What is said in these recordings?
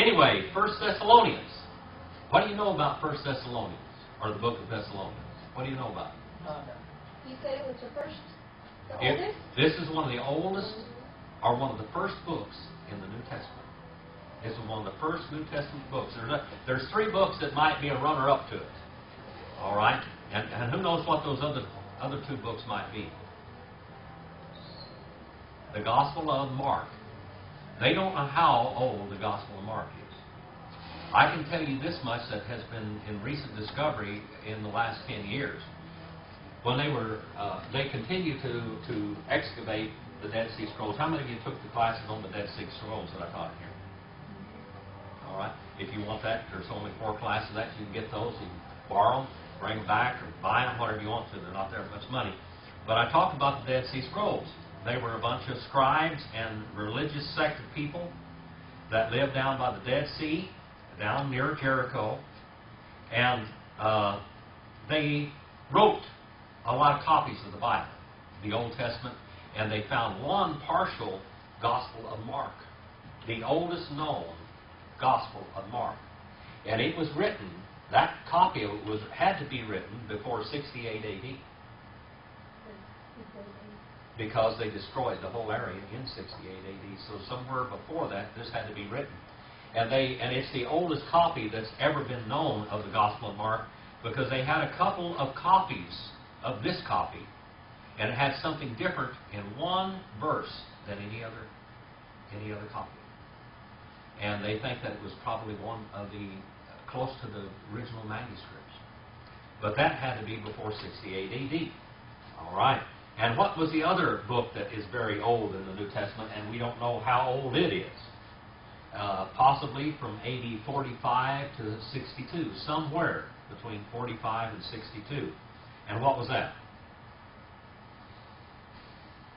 Anyway, First Thessalonians. What do you know about First Thessalonians or the book of Thessalonians? What do you know about it? Uh, you said it was the first, the It- oldest? This is one of the oldest, or one of the first books in the New Testament. This is one of the first New Testament books. There's, a, there's three books that might be a runner-up to it. All right, and, and who knows what those other other two books might be? The Gospel of Mark. They don't know how old the Gospel of Mark is. I can tell you this much that has been in recent discovery in the last 10 years when they were, uh, they continue to, to excavate the Dead Sea Scrolls. How many of you took the classes on the Dead Sea Scrolls that I taught here? All right. If you want that, there's only four classes that. You can get those. You can borrow them, bring them back, or buy them, whatever you want to. They're not that much money. But I talked about the Dead Sea Scrolls. They were a bunch of scribes and religious sect of people that lived down by the Dead Sea, down near Jericho, and uh, they wrote a lot of copies of the Bible, the Old Testament, and they found one partial Gospel of Mark, the oldest known Gospel of Mark. And it was written, that copy was, had to be written before 68 AD because they destroyed the whole area in 68 AD. So somewhere before that, this had to be written. And they and it's the oldest copy that's ever been known of the Gospel of Mark because they had a couple of copies of this copy, and it had something different in one verse than any other any other copy. And they think that it was probably one of the close to the original manuscripts. But that had to be before 68 AD. All right. And what was the other book that is very old in the New Testament, and we don't know how old it is? Uh, possibly from AD 45 to 62, somewhere between 45 and 62. And what was that?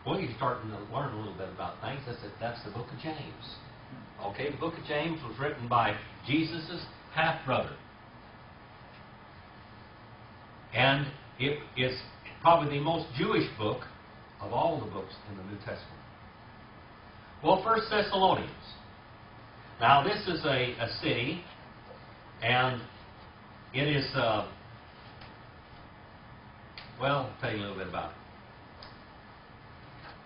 Well, you're starting to learn a little bit about things. That's, it. That's the book of James. Okay, the book of James was written by Jesus' half brother. And it is probably the most Jewish book of all the books in the New Testament. Well, First Thessalonians. Now, this is a, a city, and it is, uh, well, I'll tell you a little bit about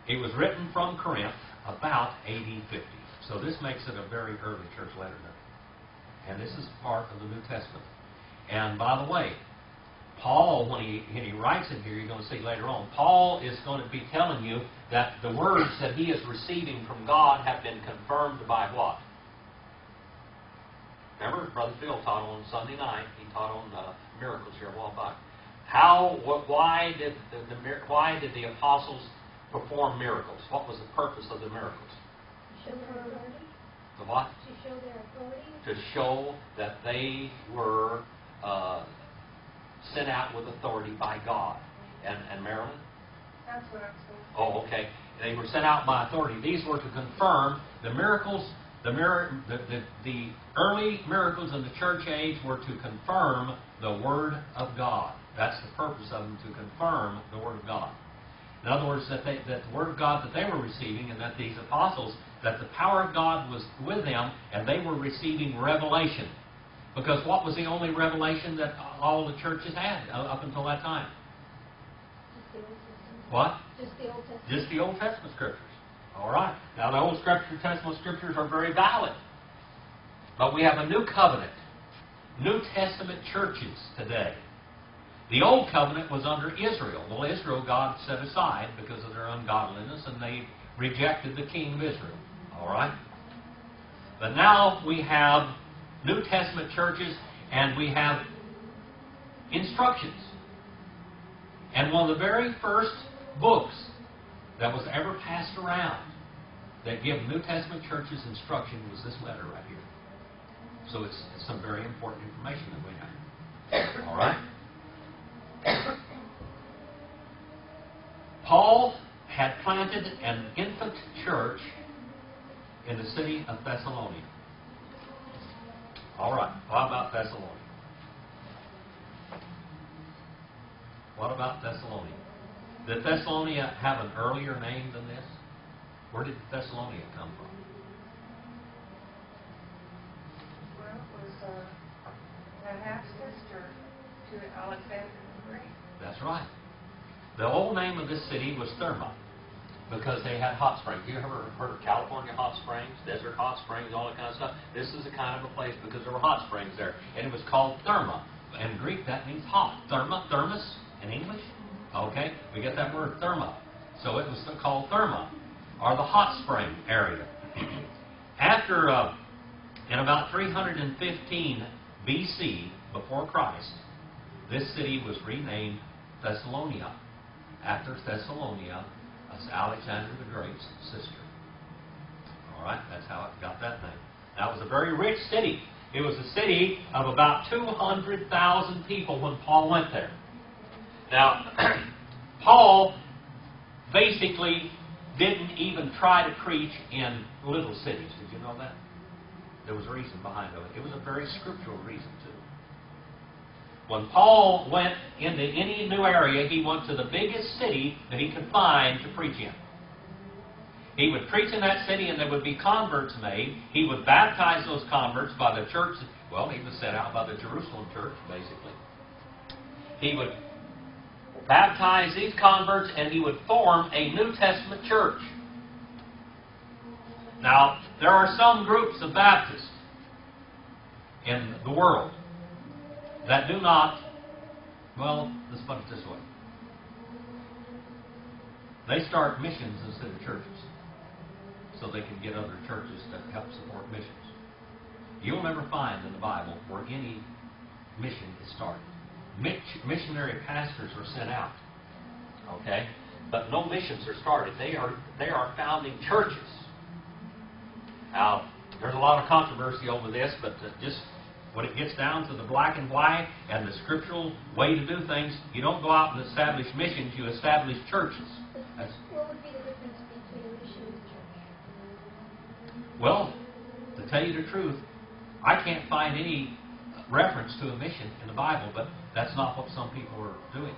it. It was written from Corinth about AD 50. So this makes it a very early church letter. And this is part of the New Testament. And by the way, Paul, when he, when he writes in here, you're going to see later on, Paul is going to be telling you that the words that he is receiving from God have been confirmed by what? Remember, Brother Phil taught on Sunday night. He taught on uh, miracles here a while back. How? What? Why did the, the why did the apostles perform miracles? What was the purpose of the miracles? To Show their authority? The what? To show their authority? To show that they were uh, sent out with authority by God. And, and Marilyn? That's what I'm saying. Oh, okay. They were sent out by authority. These were to confirm the miracles. The, mir- the, the, the early miracles in the church age were to confirm the Word of God. That's the purpose of them, to confirm the Word of God. In other words, that, they, that the Word of God that they were receiving, and that these apostles, that the power of God was with them, and they were receiving revelation. Because what was the only revelation that all the churches had up until that time? Just the Old Testament. What? Just the Old Testament. Just the Old Testament scriptures. All right. Now, the Old Scripture, Testament scriptures are very valid. But we have a new covenant, New Testament churches today. The Old Covenant was under Israel. Well, Israel God set aside because of their ungodliness, and they rejected the king of Israel. All right? But now we have New Testament churches, and we have instructions. And one of the very first books that was ever passed around that give New Testament churches instruction was this letter right here. So it's, it's some very important information that we have. All right? Paul had planted an infant church in the city of Thessalonica. All right. What about Thessalonians? What about Thessalonica? Did Thessalonia have an earlier name than this? Where did Thessalonia come from? Well, it was uh, half sister to Alexander the Great. That's right. The old name of this city was Thermite because they had hot springs. You ever heard of California hot springs, desert hot springs, all that kind of stuff? This is a kind of a place because there were hot springs there, and it was called Therma. In Greek, that means hot. Therma, thermos in English. Okay, we get that word therma. So it was called Therma, or the hot spring area. After, uh, in about 315 BC, before Christ, this city was renamed Thessalonia, after Thessalonia, that's Alexander the Great's sister. All right, that's how it got that name. That was a very rich city. It was a city of about 200,000 people when Paul went there. Now, Paul basically didn't even try to preach in little cities. Did you know that? There was a reason behind it. It was a very scriptural reason. When Paul went into any new area, he went to the biggest city that he could find to preach in. He would preach in that city and there would be converts made. He would baptize those converts by the church. Well, he was sent out by the Jerusalem church, basically. He would baptize these converts and he would form a New Testament church. Now, there are some groups of Baptists in the world that do not, well, let's put it this way. They start missions instead of churches so they can get other churches to help support missions. You'll never find in the Bible where any mission is started. Missionary pastors are sent out, okay, but no missions are started. They are they are founding churches. Now, there's a lot of controversy over this, but uh, just when it gets down to the black and white and the scriptural way to do things, you don't go out and establish missions, you establish churches. That's, What would be the difference between a mission and a church? well, to tell you the truth, I can't find any reference to a mission in the Bible, but that's not what some people are doing.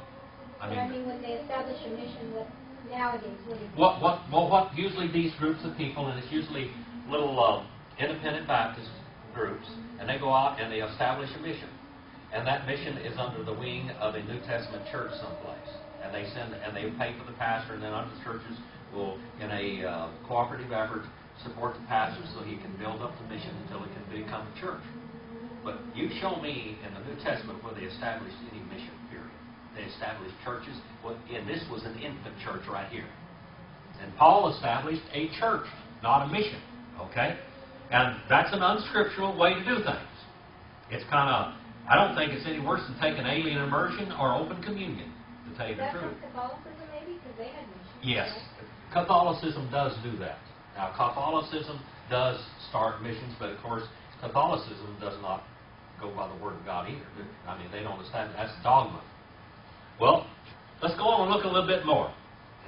I But I mean, mean, when they establish a mission, what nowadays, what what, what, well, what usually these groups of people, and it's usually little um, independent Baptist groups, and they go out and they establish a mission. And that mission is under the wing of a New Testament church someplace. And they send and they pay for the pastor, and then other churches will, in a uh, cooperative effort, support the pastor so he can build up the mission until it can become a church. But you show me in the New Testament where they established any mission, period. They established churches, well, and this was an infant church right here. And Paul established a church, not a mission. Okay? And that's an unscriptural way to do things. It's kind of, I don't think it's any worse than taking alien immersion or open communion, to tell you the truth. from Catholicism maybe? Because they had missions. Yes. Catholicism does do that. Now, Catholicism does start missions, but of course, Catholicism does not go by the Word of God either. I mean, they don't establish, that's dogma. Well, let's go on and look a little bit more.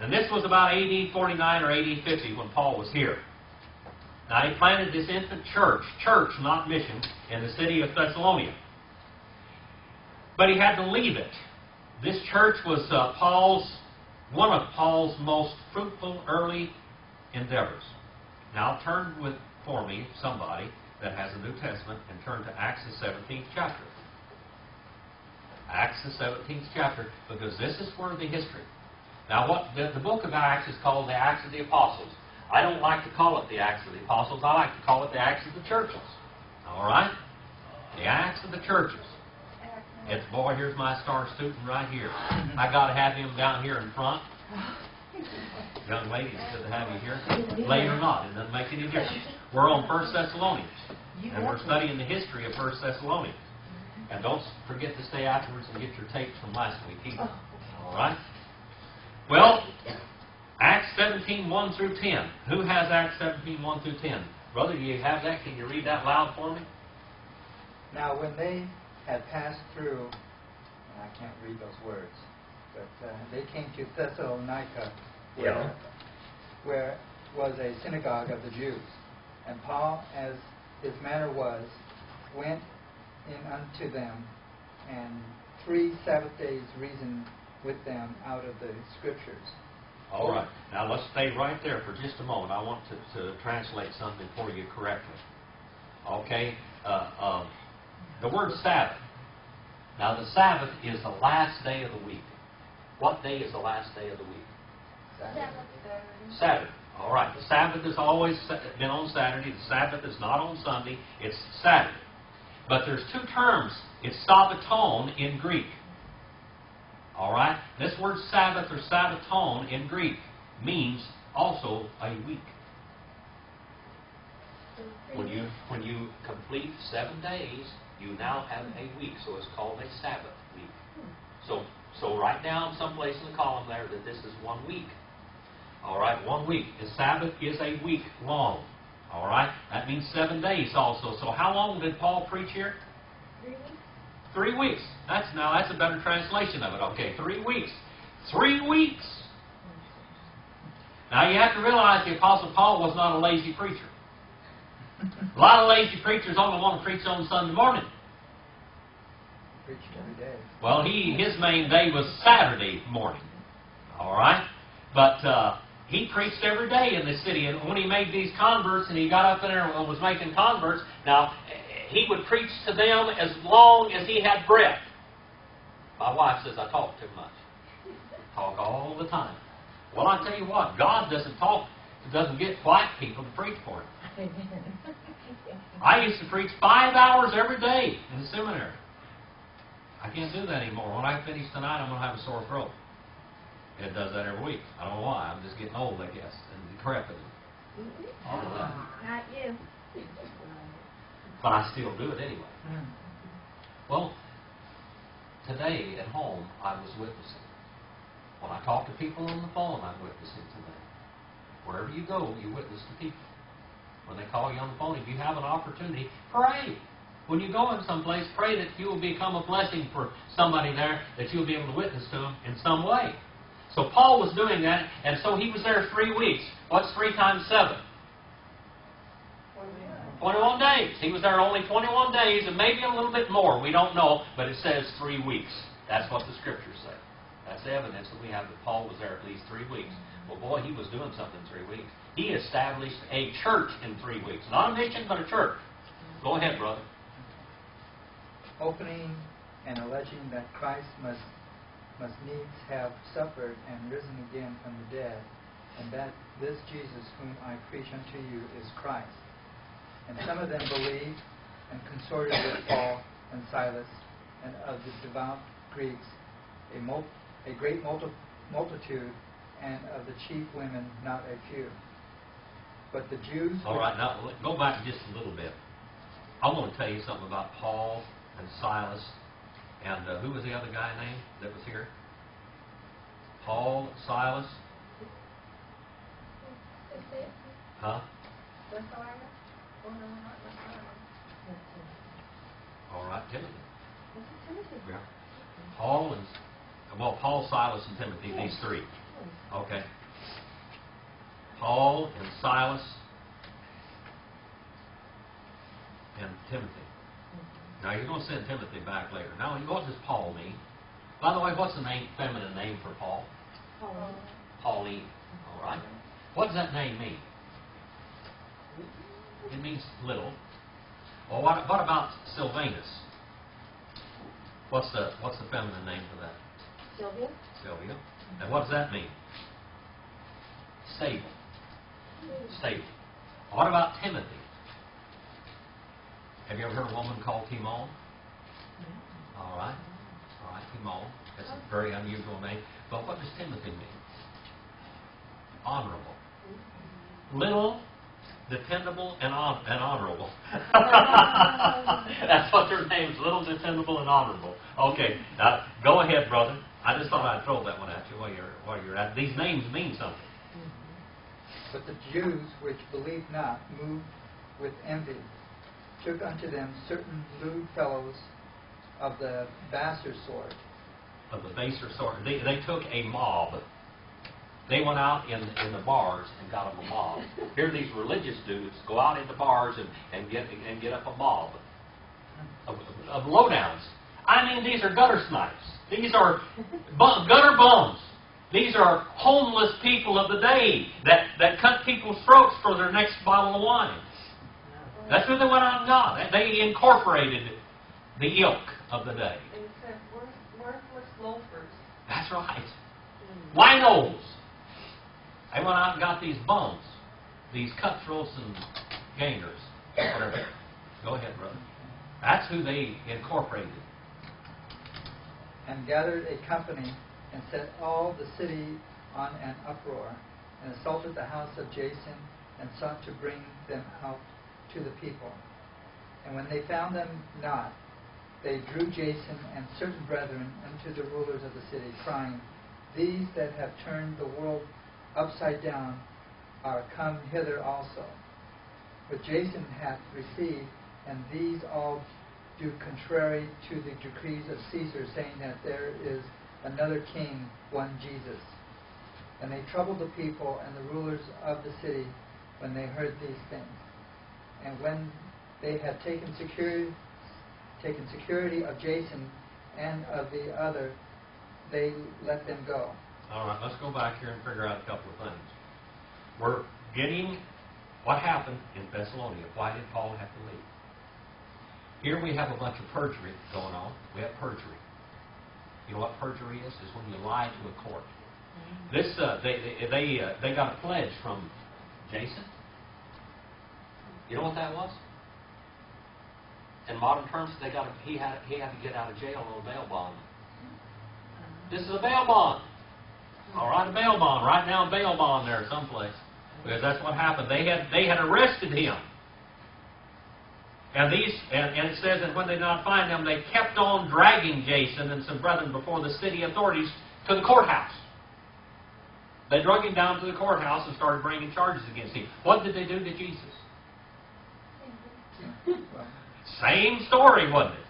And this was about AD 49 or AD 50 when Paul was here. Now, he planted this infant church, church, not mission, in the city of Thessalonica. But he had to leave it. This church was uh, Paul's, one of Paul's most fruitful early endeavors. Now, turn with for me, somebody that has a New Testament, and turn to Acts the 17th chapter. Acts the 17th chapter, because this is where the history. Now, what the, the book of Acts is called the Acts of the Apostles. I don't like to call it the Acts of the Apostles. I like to call it the Acts of the Churches. All right? The Acts of the Churches. It's boy, here's my star student right here. I got to have him down here in front. Young ladies, good to have you here. Late or not, it doesn't make any difference. We're on First Thessalonians, and we're studying the history of First Thessalonians. And don't forget to stay afterwards and get your tapes from last week either. All right? Well, Acts 17, 1 through 10. Who has Acts 17, 1 through 10? Brother, do you have that? Can you read that loud for me? Now, when they had passed through, and I can't read those words, but uh, they came to Thessalonica, where, Yeah. where was a synagogue of the Jews. And Paul, as his manner was, went in unto them, and three Sabbath days reasoned with them out of the Scriptures. All right. Now let's stay right there for just a moment. I want to, to translate something for you correctly. Okay? Uh, um, the word Sabbath Now, the Sabbath is the last day of the week. What day is the last day of the week? Sabbath. Saturday. All right. The Sabbath has always been on Saturday. The Sabbath is not on Sunday. It's Saturday. But there's two terms. It's Sabbaton in Greek. All right. This word Sabbath or Sabbaton in Greek means also a week. When you when you complete seven days, you now have a week. So it's called a Sabbath week. So so write down someplace in the column there that this is one week. All right, one week. The Sabbath is a week long. All right, that means seven days also. So how long did Paul preach here? Three weeks. Three weeks. That's now that's a better translation of it. Okay, three weeks. Three weeks. Now you have to realize the Apostle Paul was not a lazy preacher. A lot of lazy preachers only want to preach on Sunday morning. Preached every day. Well, he his main day was Saturday morning. All right, but uh, he preached every day in the city, and when he made these converts, and he got up in there and was making converts, now he would preach to them as long as he had breath. My wife says I talk too much. Talk all the time. Well, I tell you what, God doesn't talk, it doesn't get quiet people to preach for him. I used to preach five hours every day in the seminary. I can't do that anymore. When I finish tonight, I'm going to have a sore throat. It does that every week. I don't know why. I'm just getting old, I guess, and decrepit. All of that. Not you. But I still do it anyway. Well, today at home, I was witnessing. When I talk to people on the phone, I'm witnessing to them. Wherever you go, you witness to people. When they call you on the phone, if you have an opportunity, pray. When you go in someplace, pray that you will become a blessing for somebody there, that you'll be able to witness to them in some way. So Paul was doing that, and so he was there three weeks. What's three times seven? 21 days. He was there only 21 days, and maybe a little bit more. We don't know, but it says three weeks. That's what the scriptures say. That's evidence that we have that Paul was there at least three weeks. Well, boy, he was doing something in three weeks. He established a church in three weeks. Not a mission, but a church. Go ahead, brother. Opening and alleging that Christ must must needs have suffered and risen again from the dead, and that this Jesus whom I preach unto you is Christ. And some of them believed and consorted with Paul and Silas, and of the devout Greeks a, mul- a great multi- multitude, and of the chief women not a few. But the Jews All right, now let- go back just a little bit. I want to tell you something about Paul and Silas, and uh, who was the other guy named that was here? Paul, Silas, Is it? huh? Oh, no, not Messiah. All right, Timothy. This is Timothy. Yeah. Paul and, well, Paul, Silas, and Timothy, these three. Okay. Paul and Silas and Timothy. Now, you're going to send Timothy back later. Now, what does Paul mean? By the way, what's the name, feminine name for Paul? Pauline. All right. What does that name mean? It means little. Well, what, what about Sylvanus? What's the what's the feminine name for that? Sylvia? Sylvia. And what does that mean? Stable. Stable. What about Timothy? Have you ever heard a woman called Timon? All right. All right, Timon. That's a very unusual name. But what does Timothy mean? Honorable. Mm-hmm. Little, dependable, and, hon- and honorable. That's what their name's, little, dependable, and honorable. Okay, now go ahead, brother. I just thought I'd throw that one at you while you're while you're at. These names mean something. Mm-hmm. But the Jews which believed not, moved with envy, took unto them certain lewd fellows of the baser sort, of the baser sort. They, they took a mob. They went out in, in the bars and got them a mob. Here these religious dudes go out into bars and, and get and get up a mob of, of lowdowns. I mean, these are gutter snipes. These are bu- gutter bums. These are homeless people of the day that, that cut people's throats for their next bottle of wine. That's what they went out and got. They incorporated the ilk of the day. They said worthless loafers. That's right. Winos. They went out and got these bums, these cutthroats and gangers, whatever. Go ahead, brother. That's who they incorporated. and gathered a company and set all the city on an uproar and assaulted the house of Jason and sought to bring them out to the people. And when they found them not, they drew Jason and certain brethren unto the rulers of the city, crying, These that have turned the world upside down are come hither also. But Jason hath received, and these all do contrary to the decrees of Caesar, saying that there is another king, one Jesus. And they troubled the people and the rulers of the city when they heard these things. And when they had taken security, taken security of Jason and of the other, they let them go. All right, let's go back here and figure out a couple of things. We're getting what happened in Thessalonica. Why did Paul have to leave? Here we have a bunch of perjury going on. We have perjury. You know what perjury is? Is when you lie to a court. This uh, they they they, uh, they got a pledge from Jason. You know what that was? In modern terms, they got a, he had he had to get out of jail on a bail bond. This is a bail bond. All right, a bail bond. Right now, bail bond there someplace. Because that's what happened. They had they had arrested him. And these and, and it says that when they did not find him, they kept on dragging Jason and some brethren before the city authorities to the courthouse. They drug him down to the courthouse and started bringing charges against him. What did they do to Jesus? Same story, wasn't it?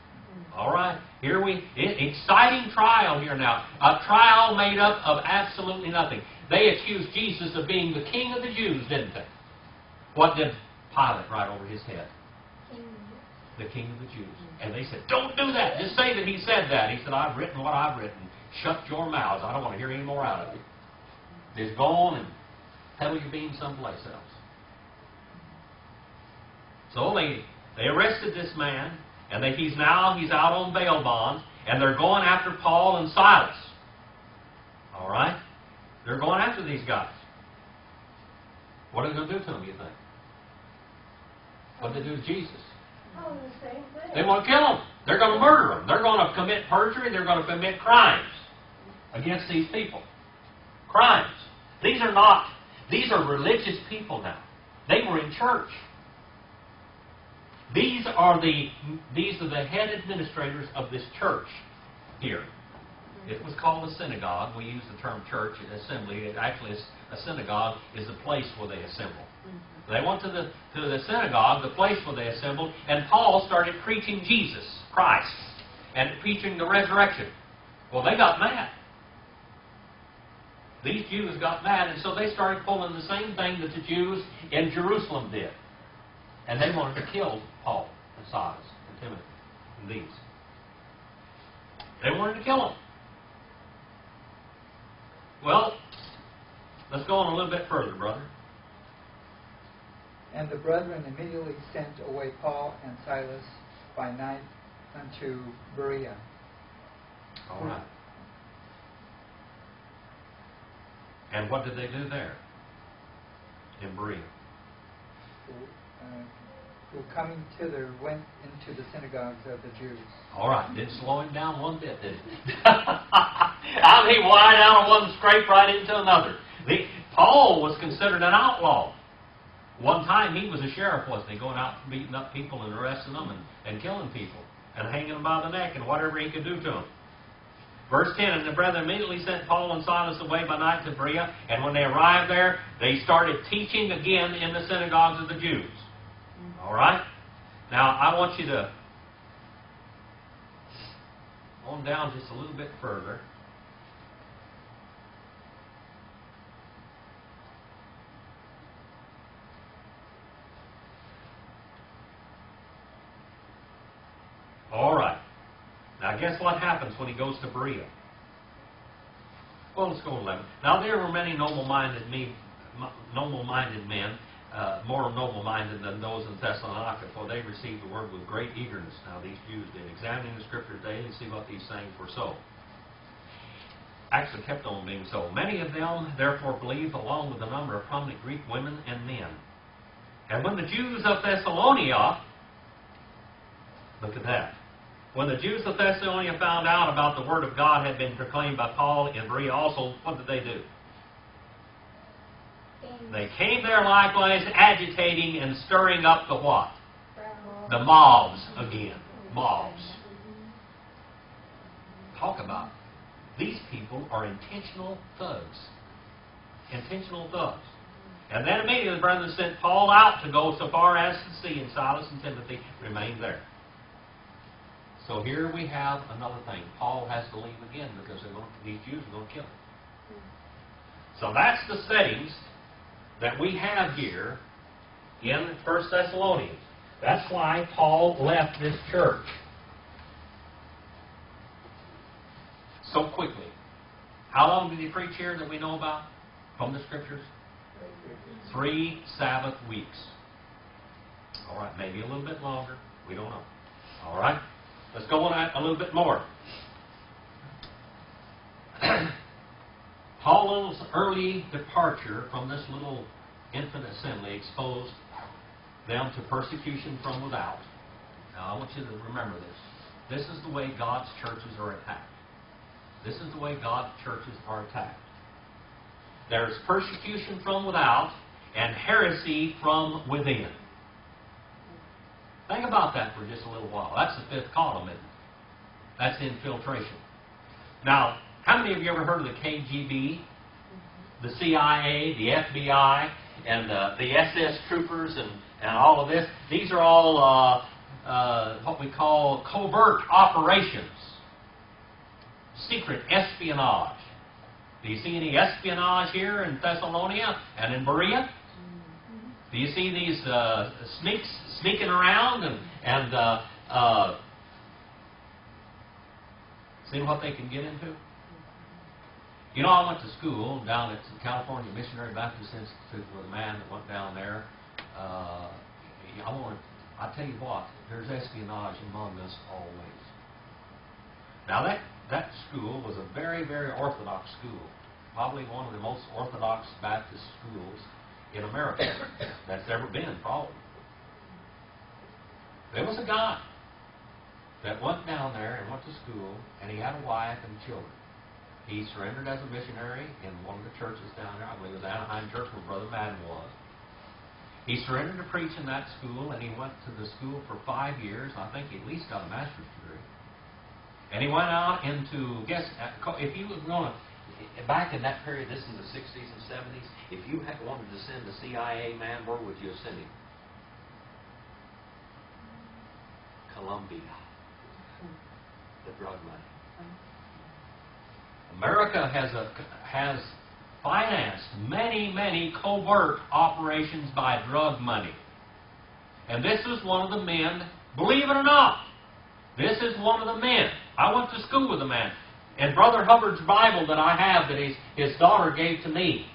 All right, here we exciting trial here now. A trial made up of absolutely nothing. They accused Jesus of being the king of the Jews, didn't they? What did Pilate write over his head? King. The king of the Jews. And they said, "Don't do that. Just say that he said that." He said, "I've written what I've written. Shut your mouths. I don't want to hear any more out of you. Just go on and peddle your beans someplace else." So they they arrested this man, and they, he's now he's out on bail bond, and they're going after Paul and Silas. All right, they're going after these guys. What are they going to do to them? You think? What did they do to Jesus? Oh, the same thing. They want to kill them. They're going to murder them. They're going to commit perjury. They're going to commit crimes against these people. Crimes. These are not. These are religious people now. They were in church. These are the these are the head administrators of this church here. It was called a synagogue. We use the term church and assembly. It actually is a synagogue is the place where they assemble. Mm-hmm. They went to the to the synagogue, the place where they assembled, and Paul started preaching Jesus Christ and preaching the resurrection. Well, they got mad. These Jews got mad, and so they started pulling the same thing that the Jews in Jerusalem did. And they wanted to kill Paul and Silas and Timothy and these. They wanted to kill them. Well, let's go on a little bit further, brother. And the brethren immediately sent away Paul and Silas by night unto Berea. All right. And what did they do there? In Berea. Who, uh, who coming thither went into the synagogues of the Jews. All right, didn't slow him down one bit, did it? I mean, why down on one scrape right into another? The, Paul was considered an outlaw. One time he was a sheriff, wasn't he? Going out beating up people and arresting them and, and killing people and hanging them by the neck and whatever he could do to them. Verse 10, And the brethren immediately sent Paul and Silas away by night to Berea, and when they arrived there, they started teaching again in the synagogues of the Jews. All right? Now, I want you to on down just a little bit further. All right. Now, guess what happens when he goes to Berea? Well, let's go 11. Now, there were many noble-minded me, noble-minded men, uh, more noble-minded than those in Thessalonica, for they received the word with great eagerness. Now, these Jews did, examining the Scriptures daily to see what these sayings were so. actually kept on being so. Many of them therefore believed, along with a number of prominent Greek women and men. And when the Jews of Thessalonica, look at that, when the Jews of Thessalonica found out about the word of God had been proclaimed by Paul in Berea also, what did they do? They came there likewise agitating and stirring up the what? The mobs again. Mobs. Talk about it. these people are intentional thugs. Intentional thugs. And then immediately the brethren sent Paul out to go so far as to see, and Silas and Timothy remained there. So here we have another thing. Paul has to leave again because they're going to, these Jews are going to kill him. Hmm. So that's the settings that we have here in 1 Thessalonians. That's why Paul left this church so quickly. How long did he preach here that we know about from the Scriptures? Three Sabbath weeks. All right, maybe a little bit longer. We don't know. All right, let's go on a little bit more. Paul's early departure from this little infant assembly exposed them to persecution from without. Now, I want you to remember this. This is the way God's churches are attacked. This is the way God's churches are attacked. There's persecution from without and heresy from within. Think about that for just a little while. That's the fifth column, isn't it? That's infiltration. Now, how many of you ever heard of the KGB, the CIA, the FBI, and uh, the SS troopers and, and all of this? These are all uh, uh, what we call covert operations, secret espionage. Do you see any espionage here in Thessalonica and in Berea? Do you see these uh, sneaks sneaking around and, and uh, uh, seeing what they can get into? You know, I went to school down at the California Missionary Baptist Institute with a man that went down there. Uh, I want to, I tell you what, there's espionage among us always. Now that that school was a very, very orthodox school, probably one of the most orthodox Baptist schools in America that's ever been, probably. There was a guy that went down there and went to school, and he had a wife and children. He surrendered as a missionary in one of the churches down there. I believe it was Anaheim Church where Brother Madden was. He surrendered to preach in that school, and he went to the school for five years. I think he at least got a master's degree. And he went out into, guess, if you were going to, back in that period, this is the 60s and 70s, if you had wanted to send a CIA man, where would you have sent him? Colombia. The drug money. America has a has financed many, many covert operations by drug money. And this is one of the men, believe it or not, this is one of the men. I went to school with a man. And Brother Hubbard's Bible that I have that his, his daughter gave to me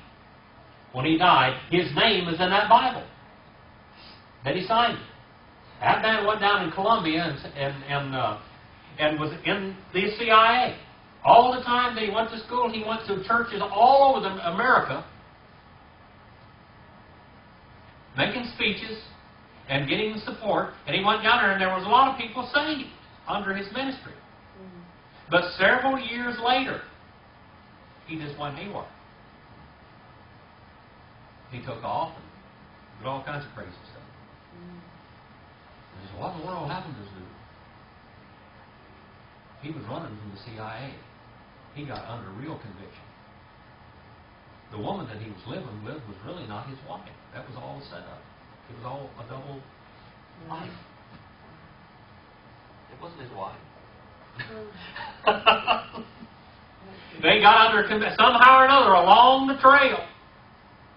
when he died, his name is in that Bible. That he signed. That man went down in Colombia and, and, and, uh, and was in the CIA. All the time that he went to school, he went to churches all over the, America, making speeches and getting support. And he went down there, and there was a lot of people saved under his ministry. Mm-hmm. But several years later, he just went haywire. He took off and did all kinds of crazy stuff. And he said, What in the world happened to this dude? He was running from the CIA. He got under real conviction. The woman that he was living with was really not his wife. That was all set up. It was all a double life. It wasn't his wife. they got under conviction. Somehow or another, along the trail,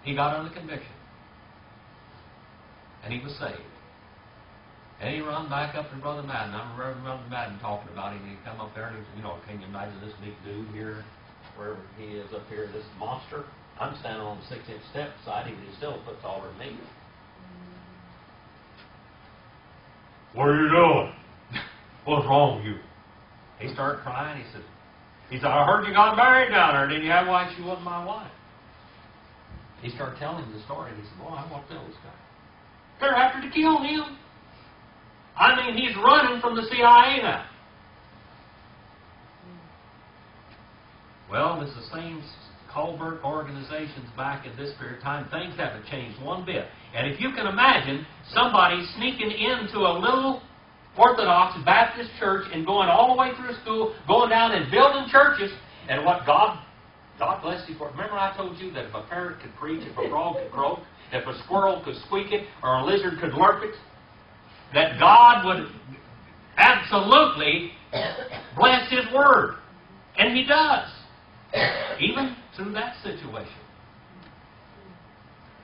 he got under conviction. And he was saved. And he run back up to Brother Madden. I remember Brother Madden talking about him. He come up there and he said, you know, can you imagine this big dude here, wherever he is up here, this monster? I'm standing on the six-inch step beside him, and he's still a foot taller than me. What are you doing? What's wrong with you? He started crying. He said, He said, I heard you got married down there. Did you have a wife? She wasn't my wife. He started telling him the story, and he said, Boy, I want to tell this guy. They're after to kill him. I mean, he's running from the CIA now. Well, it's the same covert organizations back in this period of time. Things haven't changed one bit. And if you can imagine somebody sneaking into a little Orthodox Baptist church and going all the way through school, going down and building churches, and what God, God bless you for. Remember I told you that if a parrot could preach, if a frog could croak, if a squirrel could squeak it, or a lizard could lurk it, that God would absolutely bless His Word. And He does. Even through that situation.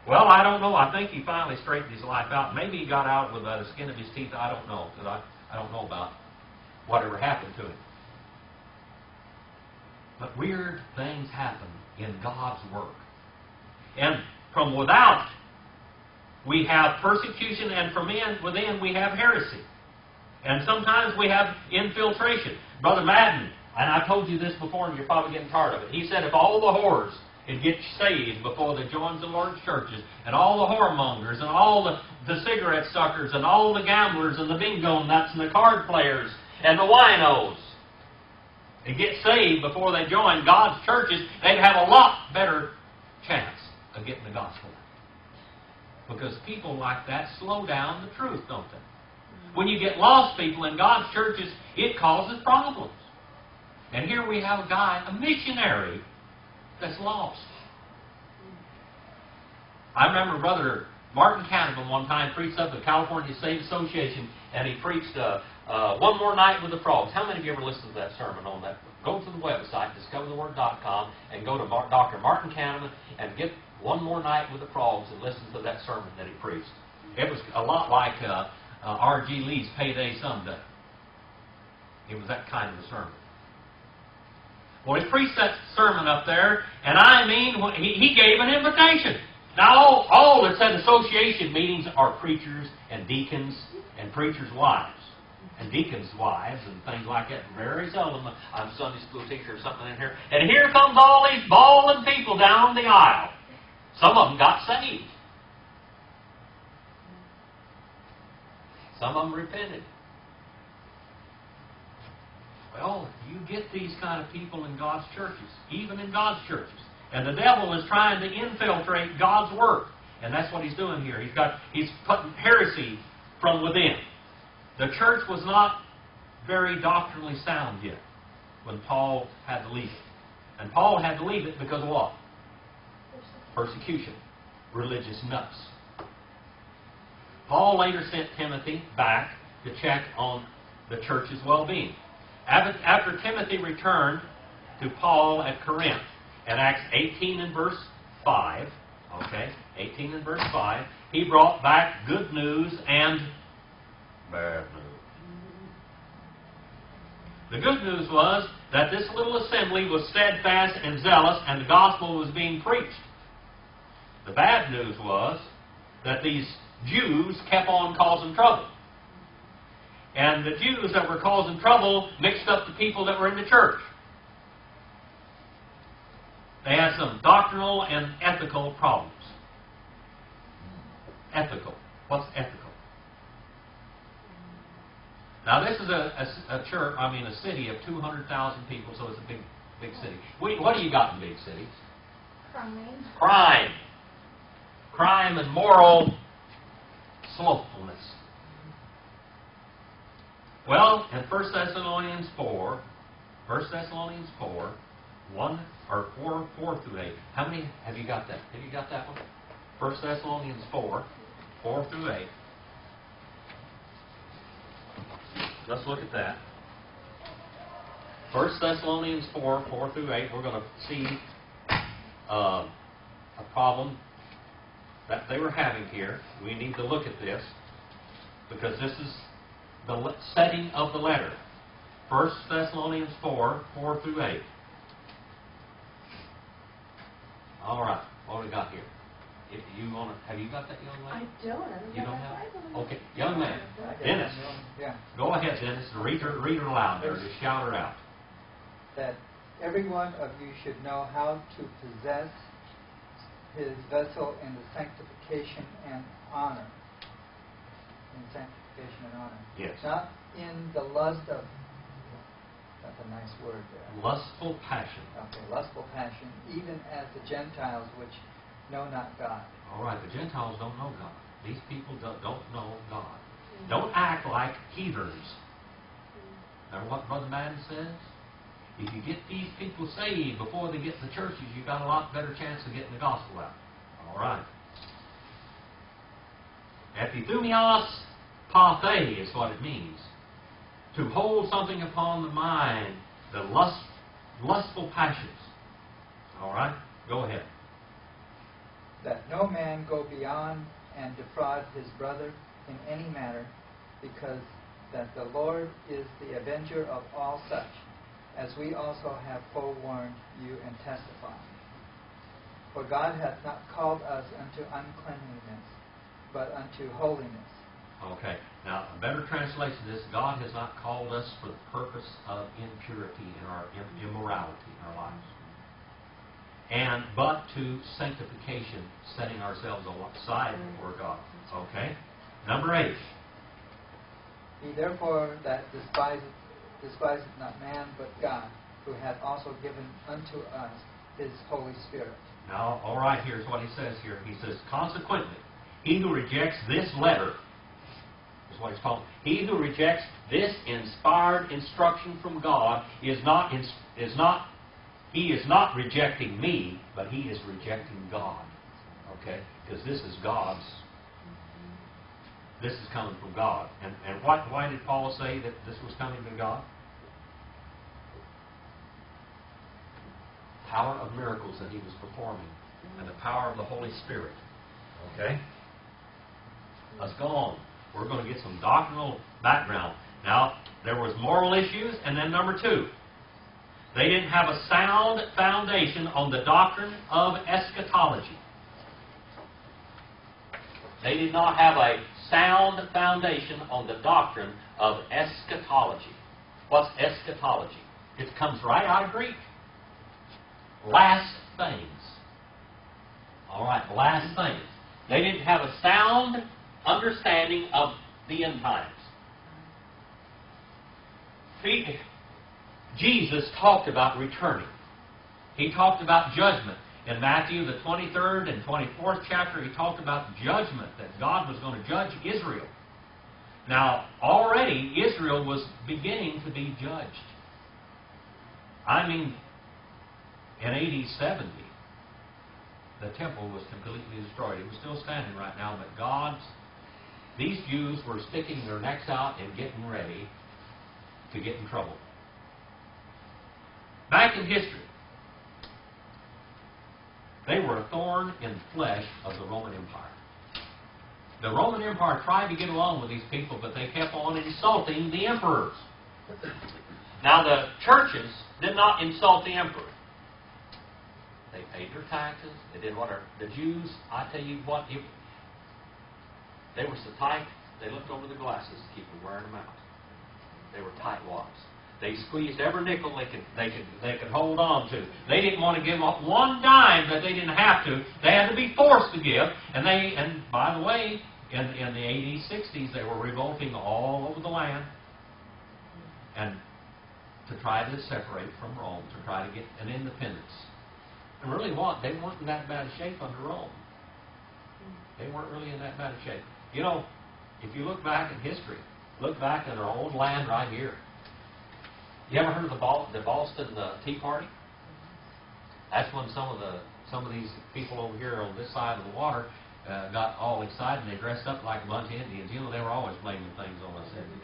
Well, I don't know. I think he finally straightened his life out. Maybe he got out with uh, the skin of his teeth. I don't know, because I, I don't know about whatever happened to him. But weird things happen in God's work. And from without, we have persecution, and from in, within, we have heresy. And sometimes we have infiltration. Brother Madden, and I told you this before, and you're probably getting tired of it. He said if all the whores could get saved before they joins the Lord's churches, and all the whoremongers, and all the, the cigarette suckers, and all the gamblers, and the bingo nuts, and the card players, and the winos, they get saved before they join God's churches, they'd have a lot better chance of getting the gospel. Because people like that slow down the truth, don't they? When you get lost people in God's churches, it causes problems. And here we have a guy, a missionary, that's lost. I remember Brother Martin Canavan one time preached up at the California State Association, and he preached uh, uh, One More Night with the Frogs. How many of you ever listened to that sermon on that? Go to the website, discovertheword.com, and go to Dr. Martin Canavan and get One More Night with the Frogs and listen to that sermon that he preached. It was a lot like uh, uh, R.G. Lee's Payday Someday. It was that kind of a sermon. Well, he preached that sermon up there, and I mean, he, gave an invitation. Now, all, all that's at association meetings are preachers and deacons and preachers' wives. And deacons' wives and things like that. Very seldom, I'm a Sunday school teacher or something in here. And here comes all these bawling people down the aisle. Some of them got saved. Some of them repented. Well, you get these kind of people in God's churches, even in God's churches. And the devil is trying to infiltrate God's work. And that's what he's doing here. He's got he's putting heresy from within. The church was not very doctrinally sound yet when Paul had to leave it. And Paul had to leave it because of what? Persecution. Religious nuts. Paul later sent Timothy back to check on the church's well-being. After, after Timothy returned to Paul at Corinth, in Acts 18 and verse 5, okay, 18 and verse 5, he brought back good news and bad news. The good news was that this little assembly was steadfast and zealous, and the gospel was being preached. The bad news was that these Jews kept on causing trouble. And the Jews that were causing trouble mixed up the people that were in the church. They had some doctrinal and ethical problems. Ethical. What's ethical? Now this is a, a, a church, I mean a city of 200,000 people, so it's a big, big city. What, what do you got in big cities? Crime. Crime. Crime and moral slothfulness. Well, in 1 Thessalonians 4, 1 Thessalonians 4, 1 or 4, 4 through 8. How many have you got that? Have you got that one? 1 Thessalonians 4, 4 through 8. Let's look at that. 1 Thessalonians 4, 4 through 8. We're going to see uh, a problem that they were having here. We need to look at this because this is the setting of the letter. 1 Thessalonians 4, 4 through 8. All right, what do we got here? If you want to, have you got that, young I don't. I don't You don't my have? Bible. Okay, young man, Dennis, Yeah, go ahead, Dennis. Read her, read her aloud there. Just shout her out. that every one of you should know how to possess his vessel in the sanctification and honor. In sanctification and honor. Yes. Not in the lust of, that's a nice word there. Lustful passion. Okay, lustful passion, even as the Gentiles which know not God. All right, the Gentiles don't know God. These people don't, don't know God. Don't act like heathens. Remember what Brother Madden says? If you get these people saved before they get to the churches, you've got a lot better chance of getting the gospel out. All right. Epithumios pathe is what it means. To hold something upon the mind, the lust, lustful passions. All right? Go ahead. that no man go beyond and defraud his brother in any matter, because that the Lord is the avenger of all such, as we also have forewarned you and testified. For God hath not called us unto uncleanliness, but unto holiness. Okay. Now, a better translation of this, God has not called us for the purpose of impurity in our im- immorality in our lives. And but to sanctification, setting ourselves aside before God. Okay? Number eight. He therefore that despiseth, despiseth not man, but God, who hath also given unto us his Holy Spirit. Now, all right, here's what he says here. He says, consequently, he who rejects this letter, is what he's called, he who rejects this inspired instruction from God is not, is not, he is not rejecting me, but he is rejecting God. Okay? Because this is God's, this is coming from God. And, and what, why did Paul say that this was coming from God? Power of miracles that he was performing, and the power of the Holy Spirit. Okay? Let's go on. We're going to get some doctrinal background. Now, there was moral issues, and then number two, they didn't have a sound foundation on the doctrine of eschatology. They did not have a sound foundation on the doctrine of eschatology. What's eschatology? It comes right out of Greek. Last things. All right, last things. They didn't have a sound understanding of the end times. Jesus talked about returning. He talked about judgment. In Matthew, the 23rd and 24th chapter, he talked about judgment, that God was going to judge Israel. Now, already Israel was beginning to be judged. I mean, in AD 70, the temple was completely destroyed. It was still standing right now, but God's, these Jews were sticking their necks out and getting ready to get in trouble. Back in history, they were a thorn in the flesh of the Roman Empire. The Roman Empire tried to get along with these people, but they kept on insulting the emperors. Now, the churches did not insult the emperor. They paid their taxes. They did what our, the Jews, I tell you what, if they were so tight, they looked over the glasses to keep from wearing them out. They were tight wads. They squeezed every nickel they could they could they could hold on to. They didn't want to give up one dime that they didn't have to. They had to be forced to give. And they and by the way, in in the 80s, 60s, they were revolting all over the land, and to try to separate from Rome, to try to get an independence. And really, what they weren't in that bad shape under Rome. They weren't really in that bad shape. You know, if you look back in history, look back at our old land right here. You ever heard of the, Bal- the Boston uh, Tea Party? That's when some of the some of these people over here on this side of the water uh, got all excited and they dressed up like a bunch of Indians. You know, they were always blaming things on us Indians.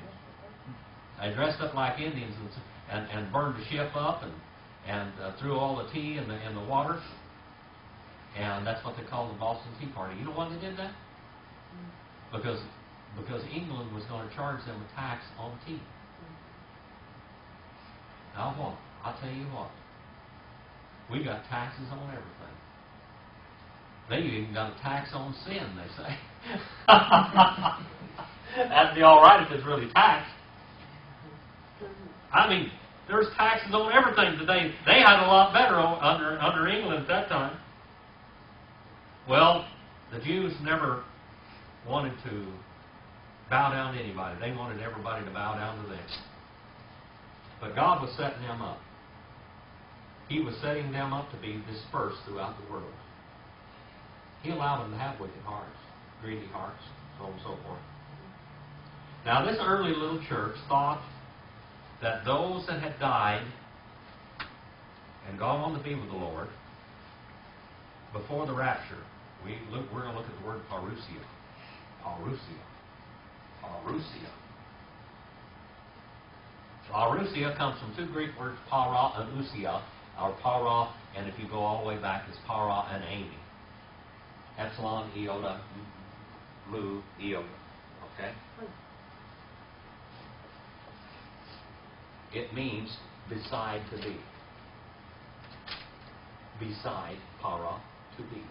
They dressed up like Indians and and, and burned the ship up and and uh, threw all the tea in the in the water. And that's what they called the Boston Tea Party. You know why they did that? Because because England was going to charge them a tax on tea. Now what? I'll tell you what. We got taxes on everything. They even got a tax on sin, they say. That'd be all right if it's really taxed. I mean, there's taxes on everything today. They had a lot better under under England at that time. Well, the Jews never wanted to bow down to anybody. They wanted everybody to bow down to them. But God was setting them up. He was setting them up to be dispersed throughout the world. He allowed them to have wicked hearts, greedy hearts, so on and so forth. Now, this early little church thought that those that had died and gone on to be with the Lord before the rapture, we look, we're going to look at the word parousia. Parousia. Parousia. Parousia comes from two Greek words, para and ousia, or para, and if you go all the way back, it's para and eimi. Epsilon, iota, mu, iota. Okay? It means beside to be. Beside, para, to be.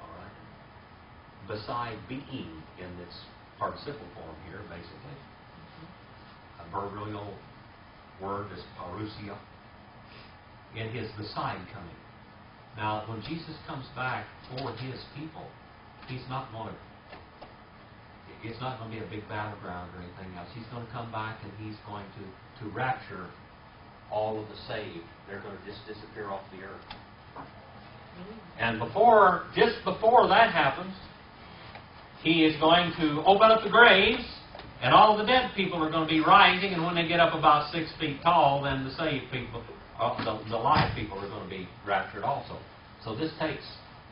All right? Beside being in its participle form here, basically. A proverbial word is parousia. It is beside coming. Now, when Jesus comes back for his people, he's not going to it's not going to be a big battleground or anything else. He's going to come back and he's going to, to rapture all of the saved. They're going to just disappear off the earth. And before, just before that happens, he is going to open up the graves, and all the dead people are going to be rising. And when they get up about six feet tall, then the saved people, uh, the, the live people, are going to be raptured also. So this takes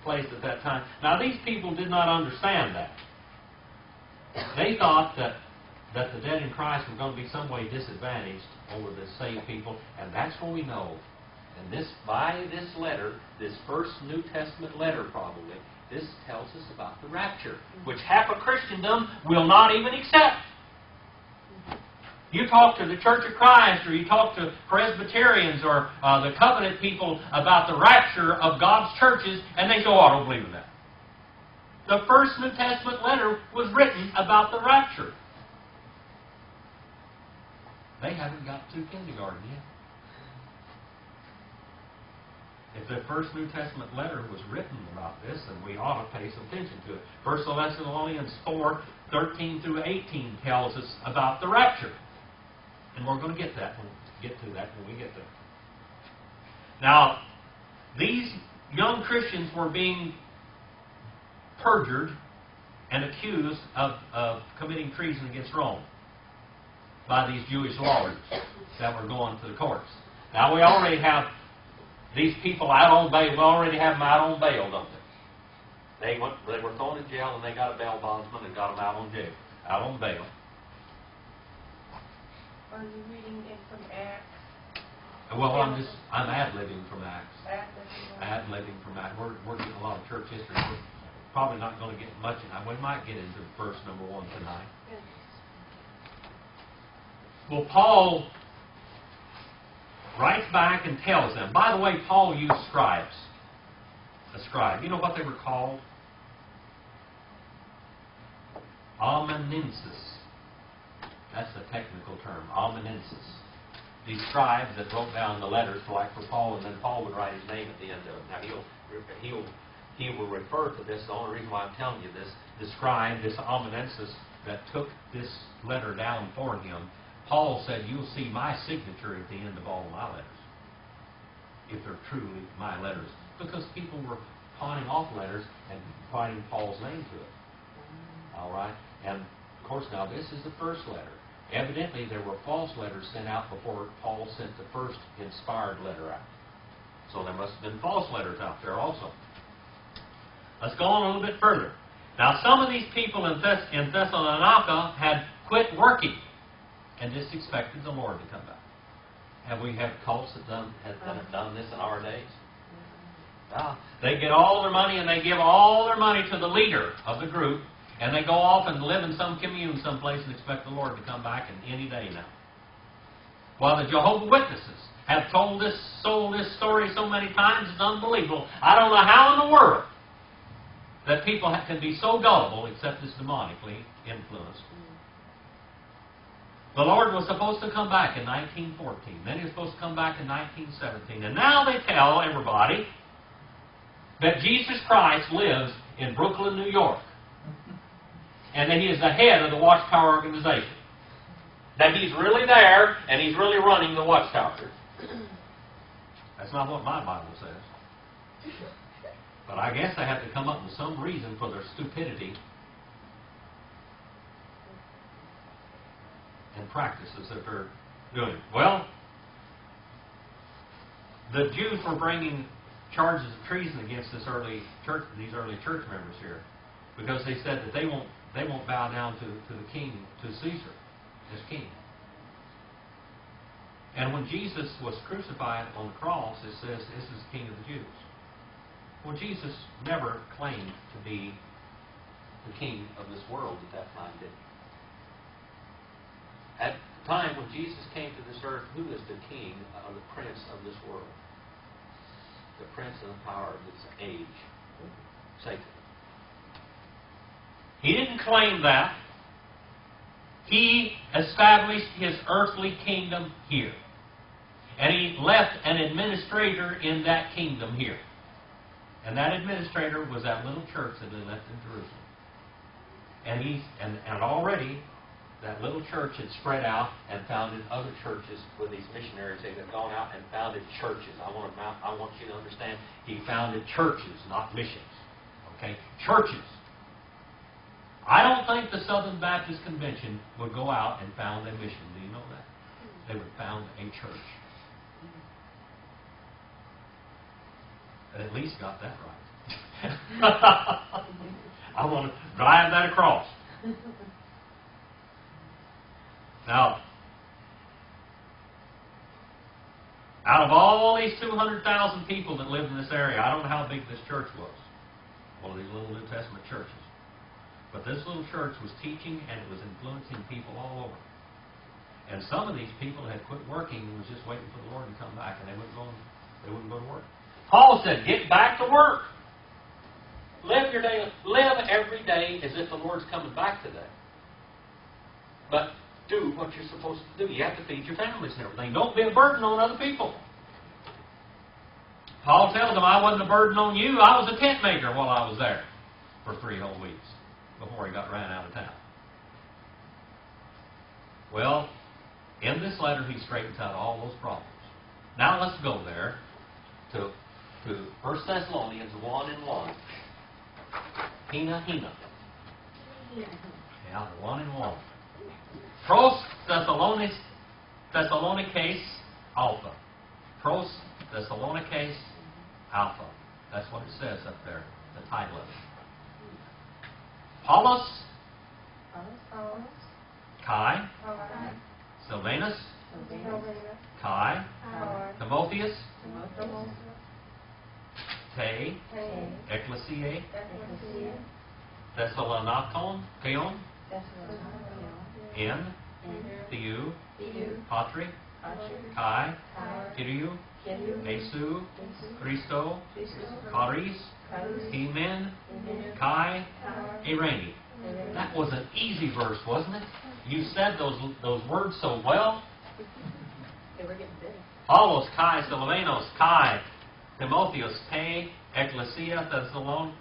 place at that time. Now, these people did not understand that. They thought that, that the dead in Christ were going to be some way disadvantaged over the saved people, and that's what we know. And this, by this letter, this first New Testament letter probably, this tells us about the rapture, which half of Christendom will not even accept. You talk to the Church of Christ, or you talk to Presbyterians or uh, the covenant people about the rapture of God's churches, and they go, oh, I don't believe in that. The first New Testament letter was written about the rapture. They haven't got to kindergarten yet. If the first New Testament letter was written about this, then we ought to pay some attention to it. First Thessalonians 4, 13 through 18 tells us about the rapture. And we're going to get that when, get to that when we get there. Now, these young Christians were being perjured and accused of, of committing treason against Rome by these Jewish lawyers that were going to the courts. Now, we already have these people out on bail. We already have them out on bail, don't they? They went. They were thrown in jail, and they got a bail bondsman and got them out on jail, out on bail. Are you reading it from Acts? Well, I'm just I'm ad libbing from Acts. Acts, Ad libbing from Acts. We're we're getting a lot of church history. We're probably not going to get much in. We might get into verse number one tonight. Well, Paul writes back and tells them. By the way, Paul used scribes. A scribe. You know what they were called? Amanuensis. That's the technical term. Amanuensis. These scribes that wrote down the letters, like for Paul, and then Paul would write his name at the end of it. Now he'll he'll he will refer to this. The only reason why I'm telling you this, the scribe, this amanuensis that took this letter down for him, Paul said, "You'll see my signature at the end of all my letters, if they're truly my letters." Because people were pawning off letters and writing Paul's name to it. All right, and of course now this is the first letter. Evidently, there were false letters sent out before Paul sent the first inspired letter out. So there must have been false letters out there also. Let's go on a little bit further. Now, some of these people in, Thess- in Thessalonica had quit working and just expected the Lord to come back. Have we had cults that done, have done, done this in our days? Ah, they get all their money and they give all their money to the leader of the group, and they go off and live in some commune someplace and expect the Lord to come back in any day now. While the Jehovah Witnesses have told this, told this story so many times, it's unbelievable. I don't know how in the world that people can be so gullible except it's demonically influenced. The Lord was supposed to come back in 1914. Then he was supposed to come back in 1917. And now they tell everybody that Jesus Christ lives in Brooklyn, New York. And that he is the head of the Watchtower organization. That he's really there and he's really running the Watchtower. That's not what my Bible says. But I guess they have to come up with some reason for their stupidity and practices that they're doing. Well, the Jews were bringing charges of treason against this early church, these early church members here, because they said that they won't they won't bow down to, to the king, to Caesar, as king. And when Jesus was crucified on the cross, it says, "This is the King of the Jews." Well, Jesus never claimed to be the king of this world at that time, did he? At the time when Jesus came to this earth, who is the king of the prince of this world? The prince of the power of this age, Satan. He didn't claim that. He established his earthly kingdom here. And he left an administrator in that kingdom here. And that administrator was that little church that they left in Jerusalem. And he and, and already that little church had spread out and founded other churches with these missionaries. They had gone out and founded churches. I want to, I want you to understand. He founded churches, not missions. Okay, churches. I don't think the Southern Baptist Convention would go out and found a mission. Do you know that? They would found a church. And at least got that right. I want to drive that across. Now, out of all these 200,000 people that lived in this area, I don't know how big this church was. One of these little New Testament churches. But this little church was teaching and it was influencing people all over. And some of these people had quit working and was just waiting for the Lord to come back and they wouldn't go, they wouldn't go to work. Paul said, get back to work. Live your day, live every day as if the Lord's coming back today. But do what you're supposed to do. You have to feed your families and everything. Don't be a burden on other people. Paul tells them, I wasn't a burden on you. I was a tent maker while I was there for three whole weeks before he got ran out of town. Well, in this letter, he straightens out all those problems. Now let's go there to, to 1 Thessalonians 1 and 1. Hina, Hina. Yeah, 1 and 1. Pros Thessalonic, Thessalonicae Alpha. Pros Thessalonicae Alpha. That's what it says up there, the title of it. Paulus, Kai, Silvanus, Kai, Timotheus, Te, Ecclesiae, Thessalonakon, Theon, in, Theou, Patri, Kai, Kyriou, Esu, Christo, Charis, Hemen, Kai, Irene. That was an easy verse, wasn't it? You said those those words so well. They were getting big. Paulos, Kai, Silvanos, Kai, Timotheus, Te, Ecclesia, Thessalon,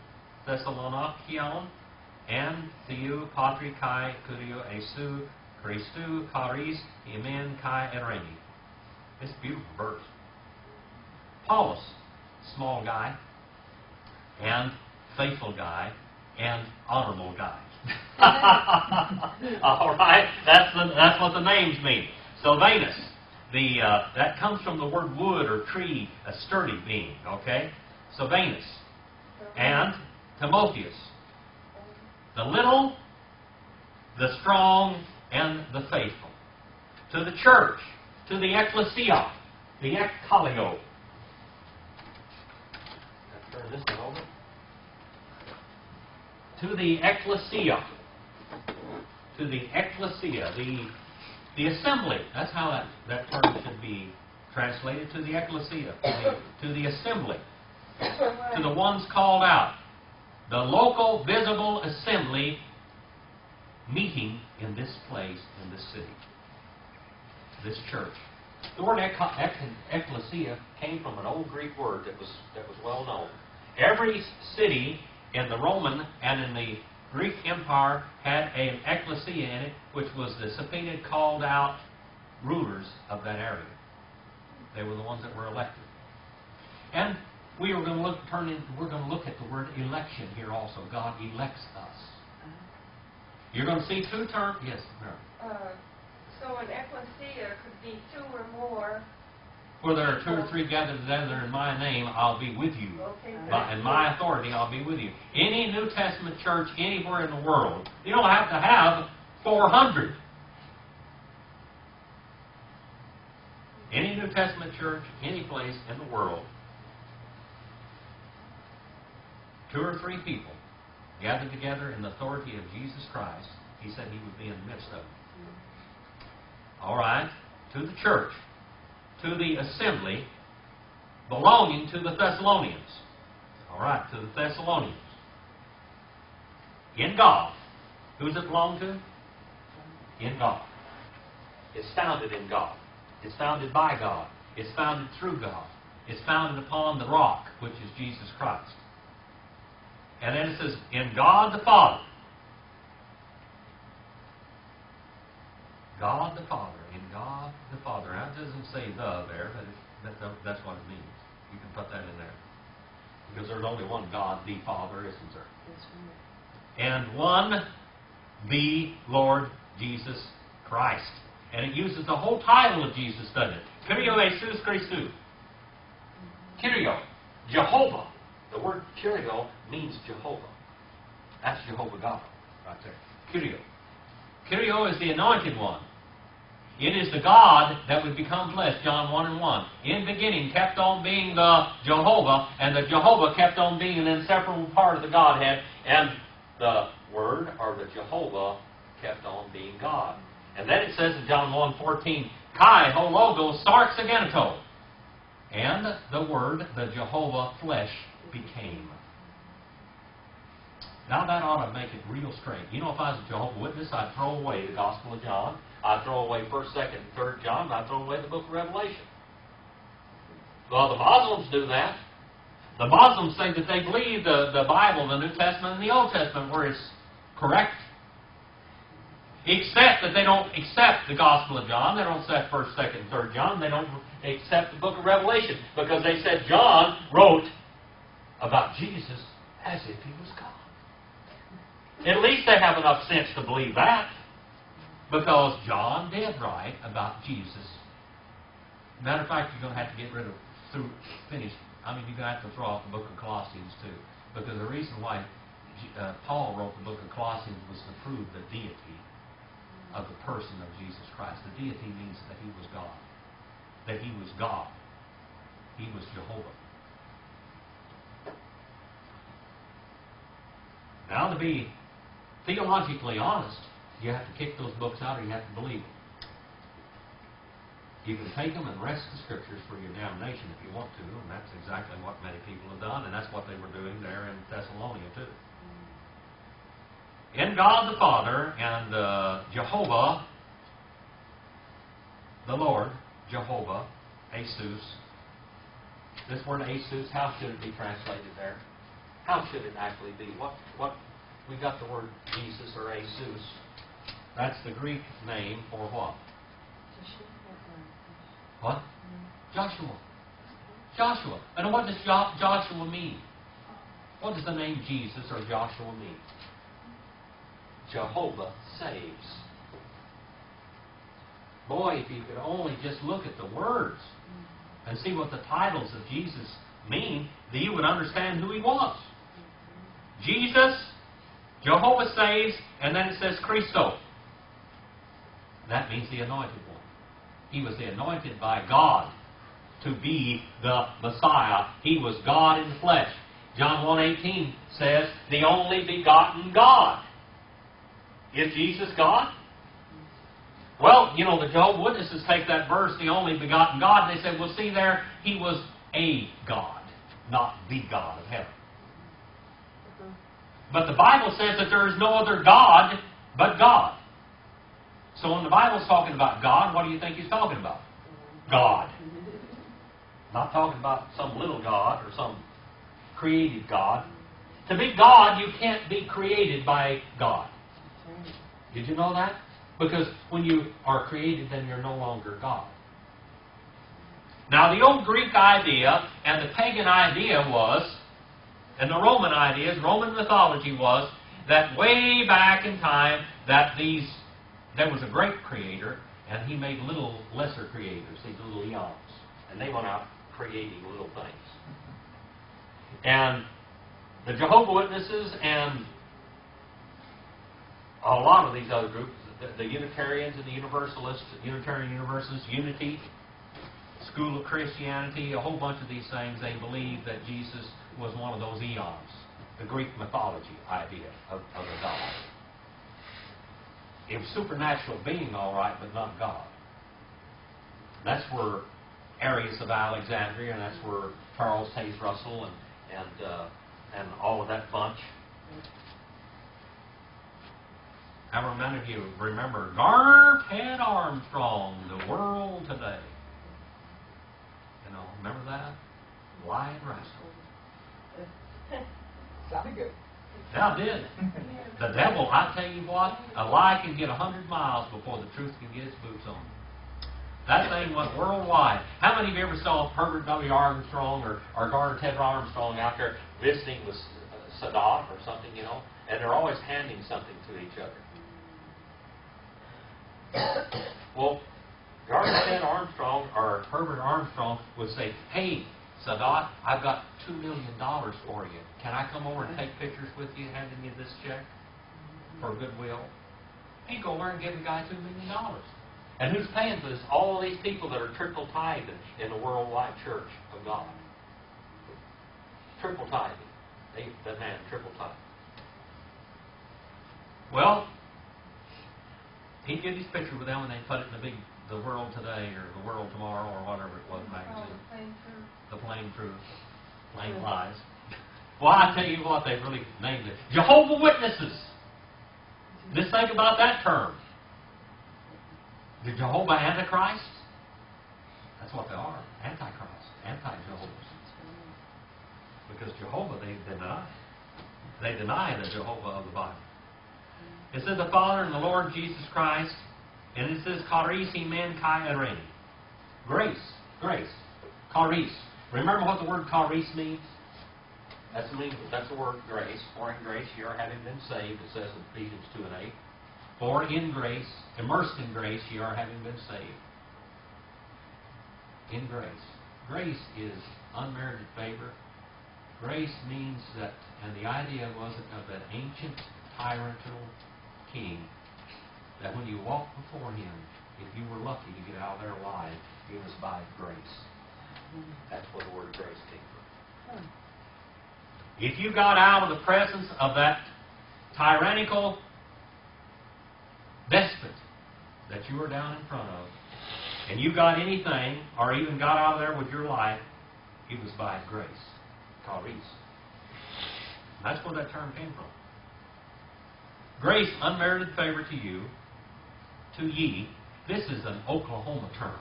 Thessalonikion, and Theou, Patri, Kai, Curio, Esu, Christu, Charis, Amen, Kai, and. It's a beautiful verse. Paulus, small guy, and faithful guy, and honorable guy. All right, that's the, that's what the names mean. Sylvanus, the uh, that comes from the word wood or tree, a sturdy being. Okay, Sylvanus, and Timotheus, the little, the strong, and the faithful. To the church, to the ecclesia, the ekkalio. Turn this one over. To the ecclesia. To the ecclesia, the, the assembly. That's how that, that term should be translated. To the ecclesia, to the, to the assembly. To the ones called out. The local visible assembly meeting in this place, in this city. this church. The word ecclesia came from an old Greek word that was, that was well known. Every city in the Roman and in the Greek Empire had an ecclesia in it, which was the subpoenaed, called out rulers of that area. They were the ones that were elected. And we are going to look turn in, we're going to look at the word election here also. God elects us. You're going to see two terms. Yes, Mary. Uh, So an ecclesia could be two or more. Where there are two or three gathered together in my name, I'll be with you. By, in my authority, I'll be with you. Any New Testament church anywhere in the world, you don't have to have 400. Any New Testament church, any place in the world, two or three people gathered together in the authority of Jesus Christ, he said he would be in the midst of them. All right, to the church, to the assembly belonging to the Thessalonians. All right, to the Thessalonians. In God. Who does it belong to? In God. It's founded in God. It's founded by God. It's founded through God. It's founded upon the rock, which is Jesus Christ. And then it says, in God the Father. God the Father. In God the Father. Now, it doesn't say the there, but it, that, that's what it means. You can put that in there. Because there's only one God, the Father, isn't there? That's right. and one, the Lord Jesus Christ. And it uses the whole title of Jesus, doesn't it? Kyrio Jesus Christou. Kyrio, Jehovah. The word Kyrio means Jehovah. That's Jehovah God, right there. Kyrio. Kyrio is the anointed one. It is the God that would become flesh, John 1 and 1. In beginning kept on being the Jehovah, and the Jehovah kept on being an inseparable part of the Godhead, and the Word, or the Jehovah, kept on being God. And then it says in John 1 14, Kai ho logos sarx. And the Word, the Jehovah flesh, became. Now that ought to make it real straight. You know, if I was a Jehovah Witness, I'd throw away the Gospel of John. I'd throw away 1st, 2nd, and 3rd John, and I'd throw away the book of Revelation. Well, the Muslims do that. The Muslims say that they believe the, the Bible, the New Testament, and the Old Testament, where it's correct. Except that they don't accept the Gospel of John. They don't accept 1st, 2nd, and 3rd John. They don't accept the book of Revelation because they said John wrote about Jesus as if he was God. At least they have enough sense to believe that. Because John did write about Jesus. Matter of fact, you're going to have to get rid of, through, finish, I mean, you're going to have to throw off the book of Colossians too. Because the reason why uh, Paul wrote the book of Colossians was to prove the deity of the person of Jesus Christ. The deity means that he was God. That he was God. He was Jehovah. Now, to be theologically honest, you have to kick those books out or you have to believe them. You can take them and rest the scriptures for your damnation if you want to, and that's exactly what many people have done, and that's what they were doing there in Thessalonica too. In God the Father and uh, Jehovah, the Lord, Jehovah, Jesus. This word Jesus, how should it be translated there? How should it actually be? What what we got the word Jesus or Jesus. That's the Greek name for what? What? Joshua. Joshua. And what does jo- Joshua mean? What does the name Jesus or Joshua mean? Jehovah saves. Boy, if you could only just look at the words and see what the titles of Jesus mean, then you would understand who he was. Jesus, Jehovah saves, and then it says Christo. That means the anointed one. He was the anointed by God to be the Messiah. He was God in the flesh. John 1.18 says, the only begotten God. Is Jesus God? Well, you know, the Jehovah Witnesses take that verse, the only begotten God, and they say, well, see there, he was a God, not the God of heaven. Mm-hmm. But the Bible says that there is no other God but God. So when the Bible's talking about God, what do you think he's talking about? God. Not talking about some little God or some created God. To be God, you can't be created by God. Did you know that? Because when you are created, then you're no longer God. Now, the old Greek idea and the pagan idea was, and the Roman ideas, Roman mythology was, that way back in time, that these, there was a great creator, and he made little lesser creators, these little eons. And they went out creating little things. And the Jehovah Witnesses and a lot of these other groups, the, Unitarians and the Universalists, Unitarian Universalists, Unity, School of Christianity, a whole bunch of these things, they believe that Jesus was one of those eons, the Greek mythology idea of, of a God. It was supernatural being, all right, but not God. That's where Arius of Alexandria, and that's where Charles Taze Russell and and uh, and all of that bunch. Many of you remember Garner Ted Armstrong, The World Today? You know, remember that? Lying rascal. Sounded good. It did. The devil, I tell you what, a lie can get a hundred miles before the truth can get its boots on. That thing went worldwide. How many of you ever saw Herbert W. Armstrong or, or Garner Ted Armstrong out there visiting with Sadat or something, you know? And they're always handing something to each other. well, Garner Ted Armstrong or Herbert Armstrong would say, Hey, Sadat, I've got $2 million for you. Can I come over and take pictures with you handing you this check for goodwill? He'd go over and give the guy $2 million. And who's paying for this? All these people that are triple tithing in the worldwide church of God. Triple tithing. They, that man triple tithing. Well, he'd get his picture with them and they'd put it in the big the world today or the world tomorrow or whatever it was magazine. The plain truth. The plain lies. Well, I tell you what, they really named it. Jehovah Witnesses. Just think about that term. The Jehovah Antichrist? That's what they are. Antichrist. Anti-Jehovah's. Because Jehovah, they deny. They deny the Jehovah of the Bible. It says the Father and the Lord Jesus Christ, and it says Charisi men kai. Grace. Grace. Charis. Remember what the word charis means? That's the, mean, that's the word grace. For in grace you are having been saved, it says in Ephesians 2 and 8. For in grace, immersed in grace, you are having been saved. In grace. Grace is unmerited favor. Grace means that, and the idea was of that ancient tyrannical king, that when you walk before him, if you were lucky to get out of there alive, it was by grace. That's where the word grace came from. If you got out of the presence of that tyrannical despot that you were down in front of, and you got anything, or even got out of there with your life, it was by grace. Charis. That's where that term came from. Grace, unmerited favor to you, to ye. This is an Oklahoma term.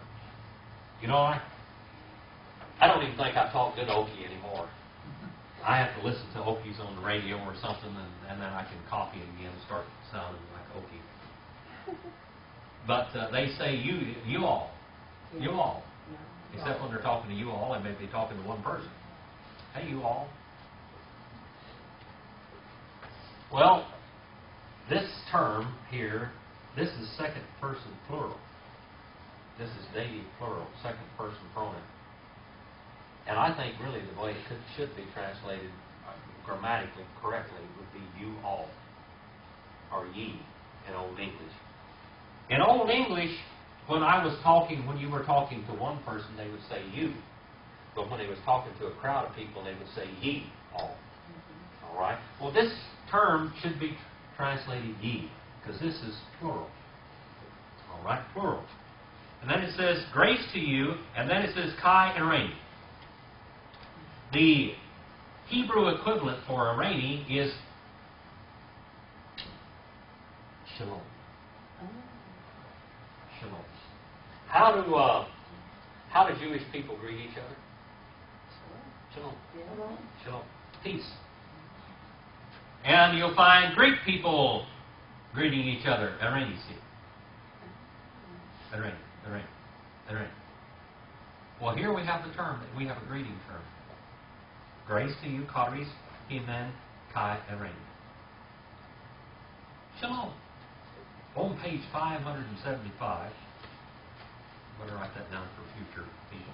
You know, I, I don't even think I talk good Okie anymore. I have to listen to Okies on the radio or something, and, and then I can copy it again and start sounding like Okie. But uh, they say you, you all, you all. Except when they're talking to you all, they may be talking to one person. Hey, you all. Well, this term here, this is second person plural. This is dative plural, second person pronoun. And I think really the way it could, should be translated grammatically correctly would be you all, or ye in Old English. In Old English, when I was talking, when you were talking to one person, they would say you. But when they was talking to a crowd of people, they would say ye all. Mm-hmm. All right? Well, this term should be translated ye, because this is plural. All right? Plural. And then it says grace to you, and then it says kai and ereni. The Hebrew equivalent for ereni is shalom. shalom. How do uh, how do Jewish people greet each other? Shalom. Shalom. Peace. And you'll find Greek people greeting each other. Erenisi. Eren. Eren. Eren. Well, here we have the term. We have a greeting term. Grace to you, Charis, Himen, Kai, Eren. Shalom. On page 575. I'm going to write that down for future people.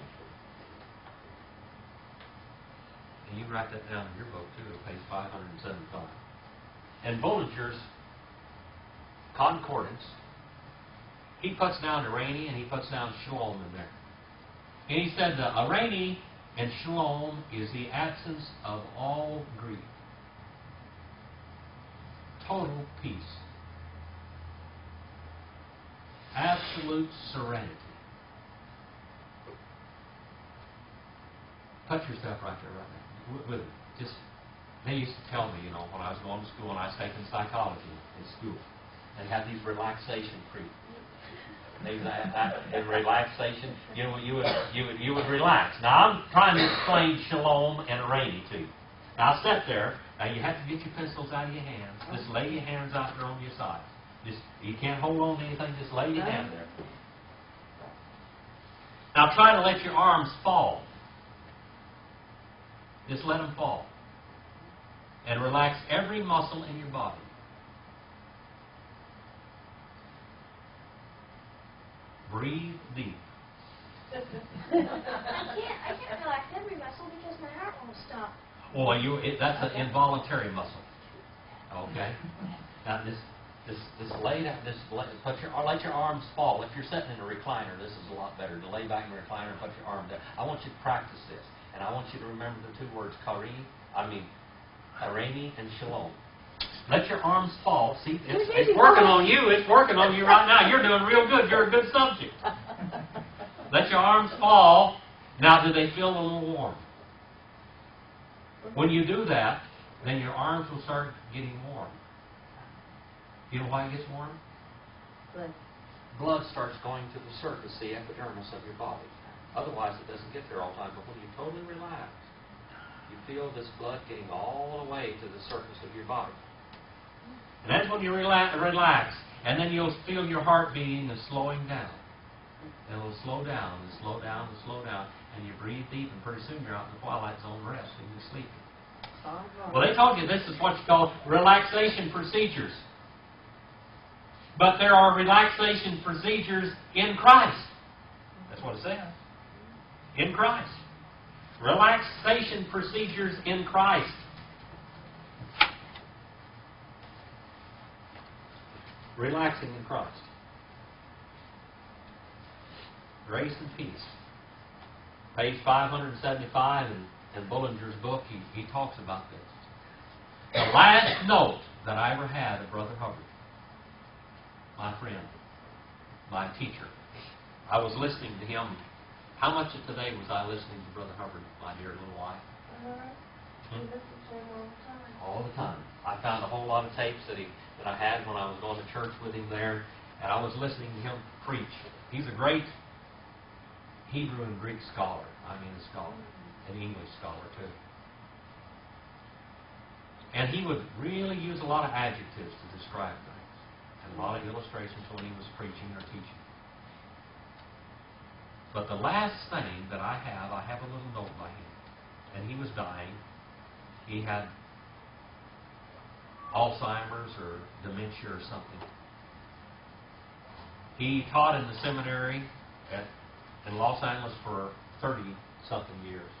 And you write that down in your book too, page 575. And Bullinger's concordance, he puts down Irani and he puts down Shalom in there. And he said the and Shalom is the absence of all grief. Total peace. Absolute serenity. Touch yourself right there, right now. With-. Just, they used to tell me, you know, when I was going to school and I was taking psychology in school, they had these relaxation creep. They that, that in relaxation, you know, you would you would you would relax. Now I'm trying to explain shalom and rainy to you. Now sit there. Now you have to get your pistols out of your hands. Just lay your hands out there on your sides. Just you can't hold on to anything. Just lay your hand there. Now try to let your arms fall. Just let them fall. And relax every muscle in your body. Breathe deep. I can't, I can't relax every muscle because my heart won't stop. Well, you, it, that's an involuntary muscle. Okay? Now, this, this, this lay down, this, lay- put your, or let your arms fall. If you're sitting in a recliner, this is a lot better. To lay back in a recliner and put your arm down. I want you to practice this. And I want you to remember the two words, kari, I mean, harami and shalom. Let your arms fall. See, it's, it's working on you. It's working on you right now. You're doing real good. You're a good subject. Let your arms fall. Now, do they feel a little warm? When you do that, then your arms will start getting warm. You know why it gets warm? But Blood starts going to the surface, the epidermis of your body. Otherwise, it doesn't get there all the time. But when you totally relax, you feel this blood getting all the way to the surface of your body. And that's when you relax, relax. And then you'll feel your heart beating and slowing down. And it'll slow down and slow down and slow down. And you breathe deep, and pretty soon you're out in the twilight zone resting and sleeping. Well, they told you this is what's called relaxation procedures. But there are relaxation procedures in Christ. That's what it says. In Christ. Relaxation procedures in Christ. Relaxing in Christ. Grace and peace. Page 575 in, in Bullinger's book, he, he talks about this. The last note that I ever had of Brother Hubbard, my friend, my teacher, I was listening to him. How much of today was I listening to Brother Hubbard, my dear little wife? Uh, Hmm? listen to him all the time. all the time. I found a whole lot of tapes that he that I had when I was going to church with him there, and I was listening to him preach. He's a great Hebrew and Greek scholar. I mean, a scholar, an English scholar too. And he would really use a lot of adjectives to describe things, and a lot of illustrations when he was preaching or teaching. But the last thing that I have, I have a little note by him, and he was dying. He had Alzheimer's or dementia or something. He taught in the seminary at, in Los Angeles for 30 something years.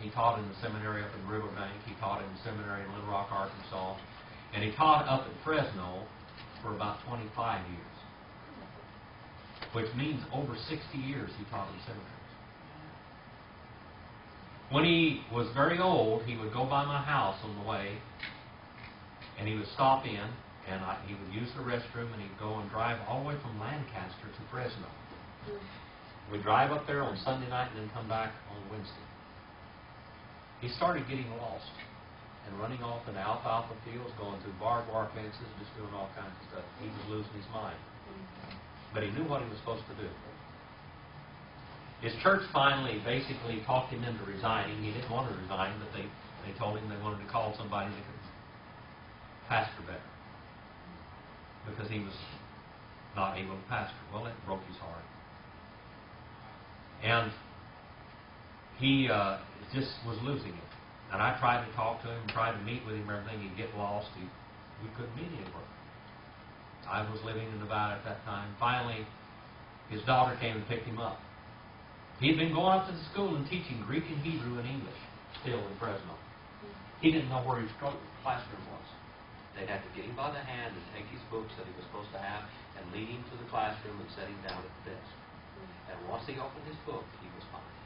He taught in the seminary up in Riverbank. He taught in the seminary in Little Rock, Arkansas. And he taught up in Fresno for about 25 years, which means over 60 years he taught in seminaries. When he was very old, he would go by my house on the way, and he would stop in, and I, he would use the restroom, and he'd go and drive all the way from Lancaster to Fresno. Hmm. We'd drive up there on Sunday night and then come back on Wednesday. He started getting lost and running off in alfalfa fields, going through barbed wire fences, just doing all kinds of stuff. He was losing his mind. Hmm. But he knew what he was supposed to do. His church finally basically talked him into resigning. He didn't want to resign, but they, they told him they wanted to call somebody that could pastor better. Because he was not able to pastor. Well, it broke his heart. And he uh, just was losing it. And I tried to talk to him, tried to meet with him, everything. He'd get lost. He, we couldn't meet anywhere. I was living in Nevada at that time. Finally, his daughter came and picked him up. He'd been going up to the school and teaching Greek and Hebrew and English, still in Fresno. He didn't know where his cl- classroom was. They'd have to get him by the hand and take his books that he was supposed to have and lead him to the classroom and set him down at the desk. And once he opened his book, he was fine.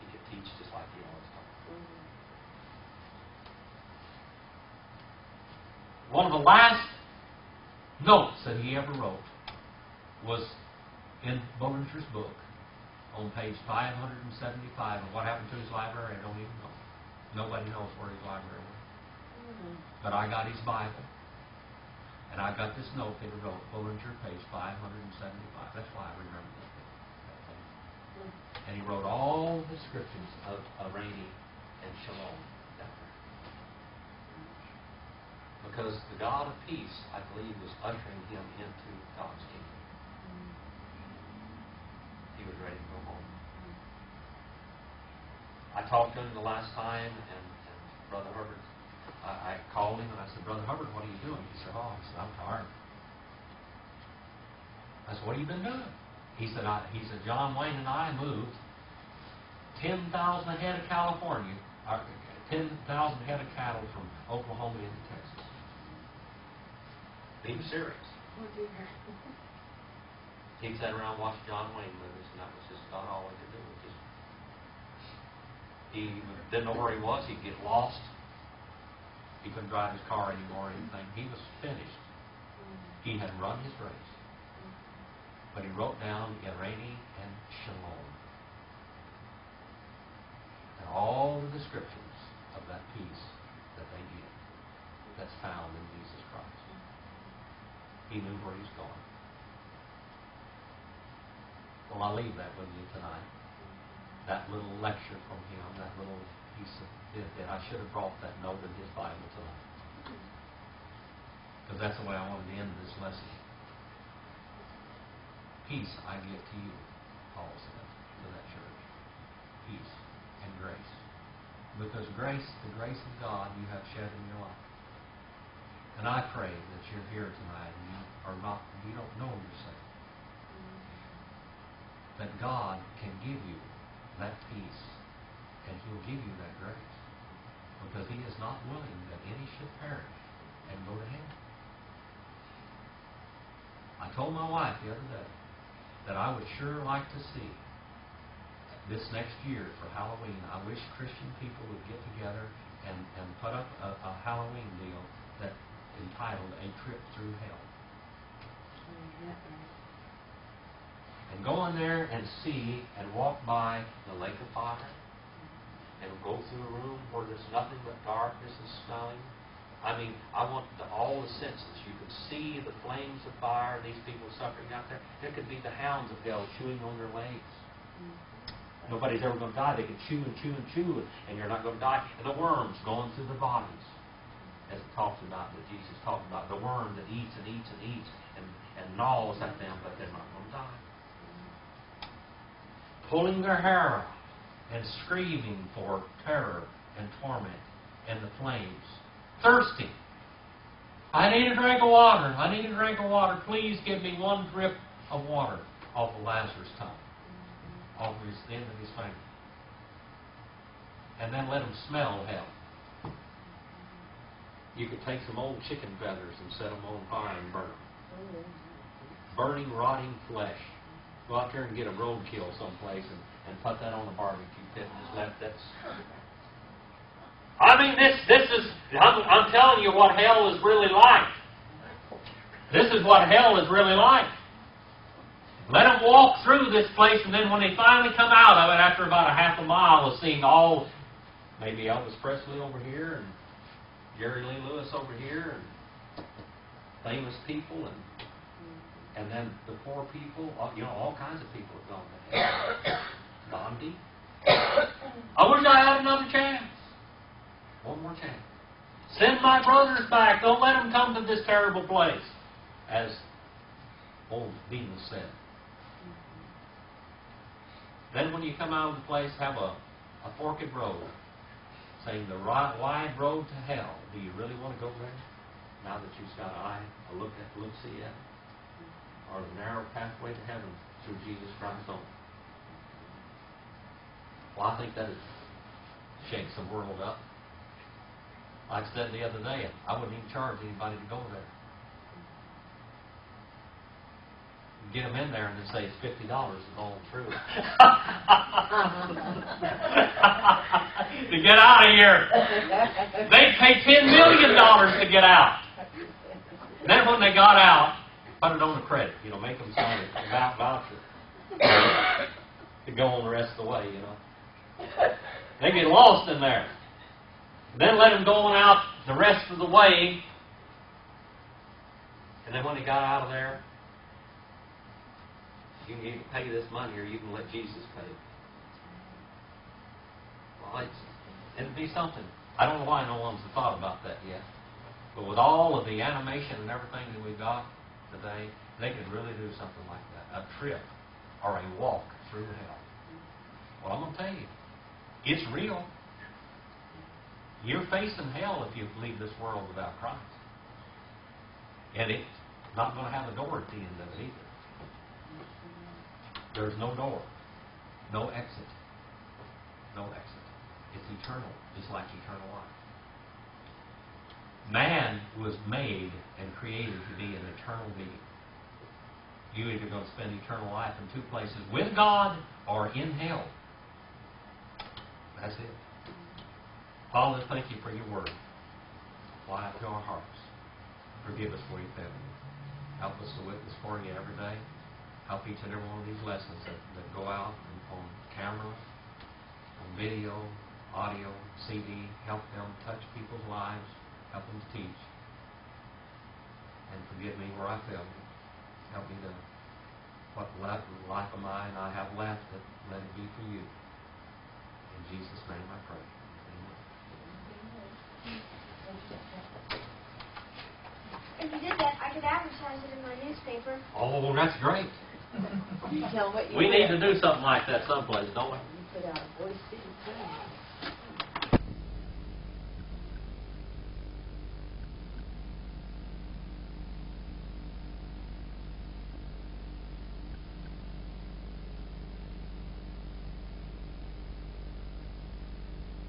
He could teach just like he always taught. One of the last notes that he ever wrote was in Bullinger's book on page 575. And what happened to his library, I don't even know. Nobody knows where his library went. But I got his Bible. And I got this note that he wrote, Bullinger, page 575. That's why I remember that. And he wrote all the descriptions of eirene and Shalom. Because the God of peace, I believe, was ushering him into God's kingdom. He was ready to go home. I talked to him the last time, and, and Brother Hubbard, I, I called him and I said, Brother Hubbard, what are you doing? He said, Oh, I said, I'm tired. I said, What have you been doing? He said, I, he said, John Wayne and I moved 10,000 head of California, uh, 10,000 head of cattle from Oklahoma into Texas. Being serious. Oh, dear. He sat around and watched John Wayne movies, and that was just about all he could do. Just, he didn't know where he was. He'd get lost. He couldn't drive his car anymore or anything. He was finished. He had run his race. But he wrote down eirene and Shalom. And all the descriptions of that peace that they give that's found in Jesus Christ. He knew where he's going. Well, I'll leave that with you tonight. That little lecture from him, that little piece tidbit. I should have brought that note in his Bible tonight. Because that's the way I wanted to end this lesson. Peace I give to you, Paul said to that church. Peace and grace. Because grace, the grace of God you have shed in your life. And I pray that you're here tonight and you are not, you don't know you're saved. That God can give you that peace and He'll give you that grace. Because He is not willing that any should perish and go to hell. I told my wife the other day that I would sure like to see this next year for Halloween. I wish Christian people would get together and, and put up a, a Halloween deal that entitled A Trip Through Hell. And go in there and see and walk by the lake of fire and go through a room where there's nothing but darkness and smelling. I mean, I want the, all the senses. You could see the flames of fire, these people suffering out there. There could be the hounds of hell chewing on their legs. Mm-hmm. Nobody's ever going to die. They can chew and chew and chew, and you're not going to die. And the worms going through the bodies, as it talks about, that Jesus talked about. The worm that eats and eats and eats and, and gnaws at them, but they're not going to die. Mm-hmm. Pulling their hair out and screaming for terror and torment and the flames. Thirsty. I need a drink of water. I need a drink of water. Please give me one drip of water off of Lazarus' tongue, off of his, the end of his finger. And then let him smell hell. You could take some old chicken feathers and set them on fire and burn them. Burning, rotting flesh. Go out there and get a roadkill someplace and, and put that on the barbecue pit and just let that. I mean, this this is. I'm, I'm telling you what hell is really like. This is what hell is really like. Let them walk through this place, and then when they finally come out of it, after about a half a mile of seeing all, maybe Elvis Presley over here and Jerry Lee Lewis over here and famous people and And then the poor people, uh, you know, all kinds of people have gone to hell. Gandhi. I wish I had another chance. One more chance. Send my brothers back. Don't let them come to this terrible place. As old Dives said. Then when you come out of the place, have a, a forked road, saying the ri- wide road to hell. Do you really want to go there? Now that you've got eye, a look at, look see at, or the narrow pathway to heaven through Jesus Christ only. Well, I think that would shake some world up. I said the other day, I wouldn't even charge anybody to go there. Get them in there and then say it's fifty dollars to go through. to get out of here. They pay ten million dollars to get out. Then when they got out, put it on the credit, you know, make them sign a voucher to go on the rest of the way, you know. They get lost in there. Then let them go on out the rest of the way. And then when they got out of there, you can pay this money or you can let Jesus pay. Well, it's, it'd be something. I don't know why no one's thought about that yet. But with all of the animation and everything that we've got today, they could really do something like that. A trip or a walk through hell. Well, I'm going to tell you, it's real. You're facing hell if you leave this world without Christ. And it's not going to have a door at the end of it either. There's no door, no exit, no exit. It's eternal, just like eternal life. Man was made and created to be an eternal being. You're either going to spend eternal life in two places with God or in hell. That's it. Father, thank you for your word. Apply it to our hearts. Forgive us for your family. Help us to witness for you every day. Help each and every one of these lessons that, that go out on camera, on video, audio, CD. Help them touch people's lives. Help them to teach. And forgive me where I failed. Help me to, what left, life of mine I have left, that let it be for you. In Jesus' name I pray. Amen. If you did that, I could advertise it in my newspaper. Oh, that's great. You tell what you We need to do something like that someplace, don't we?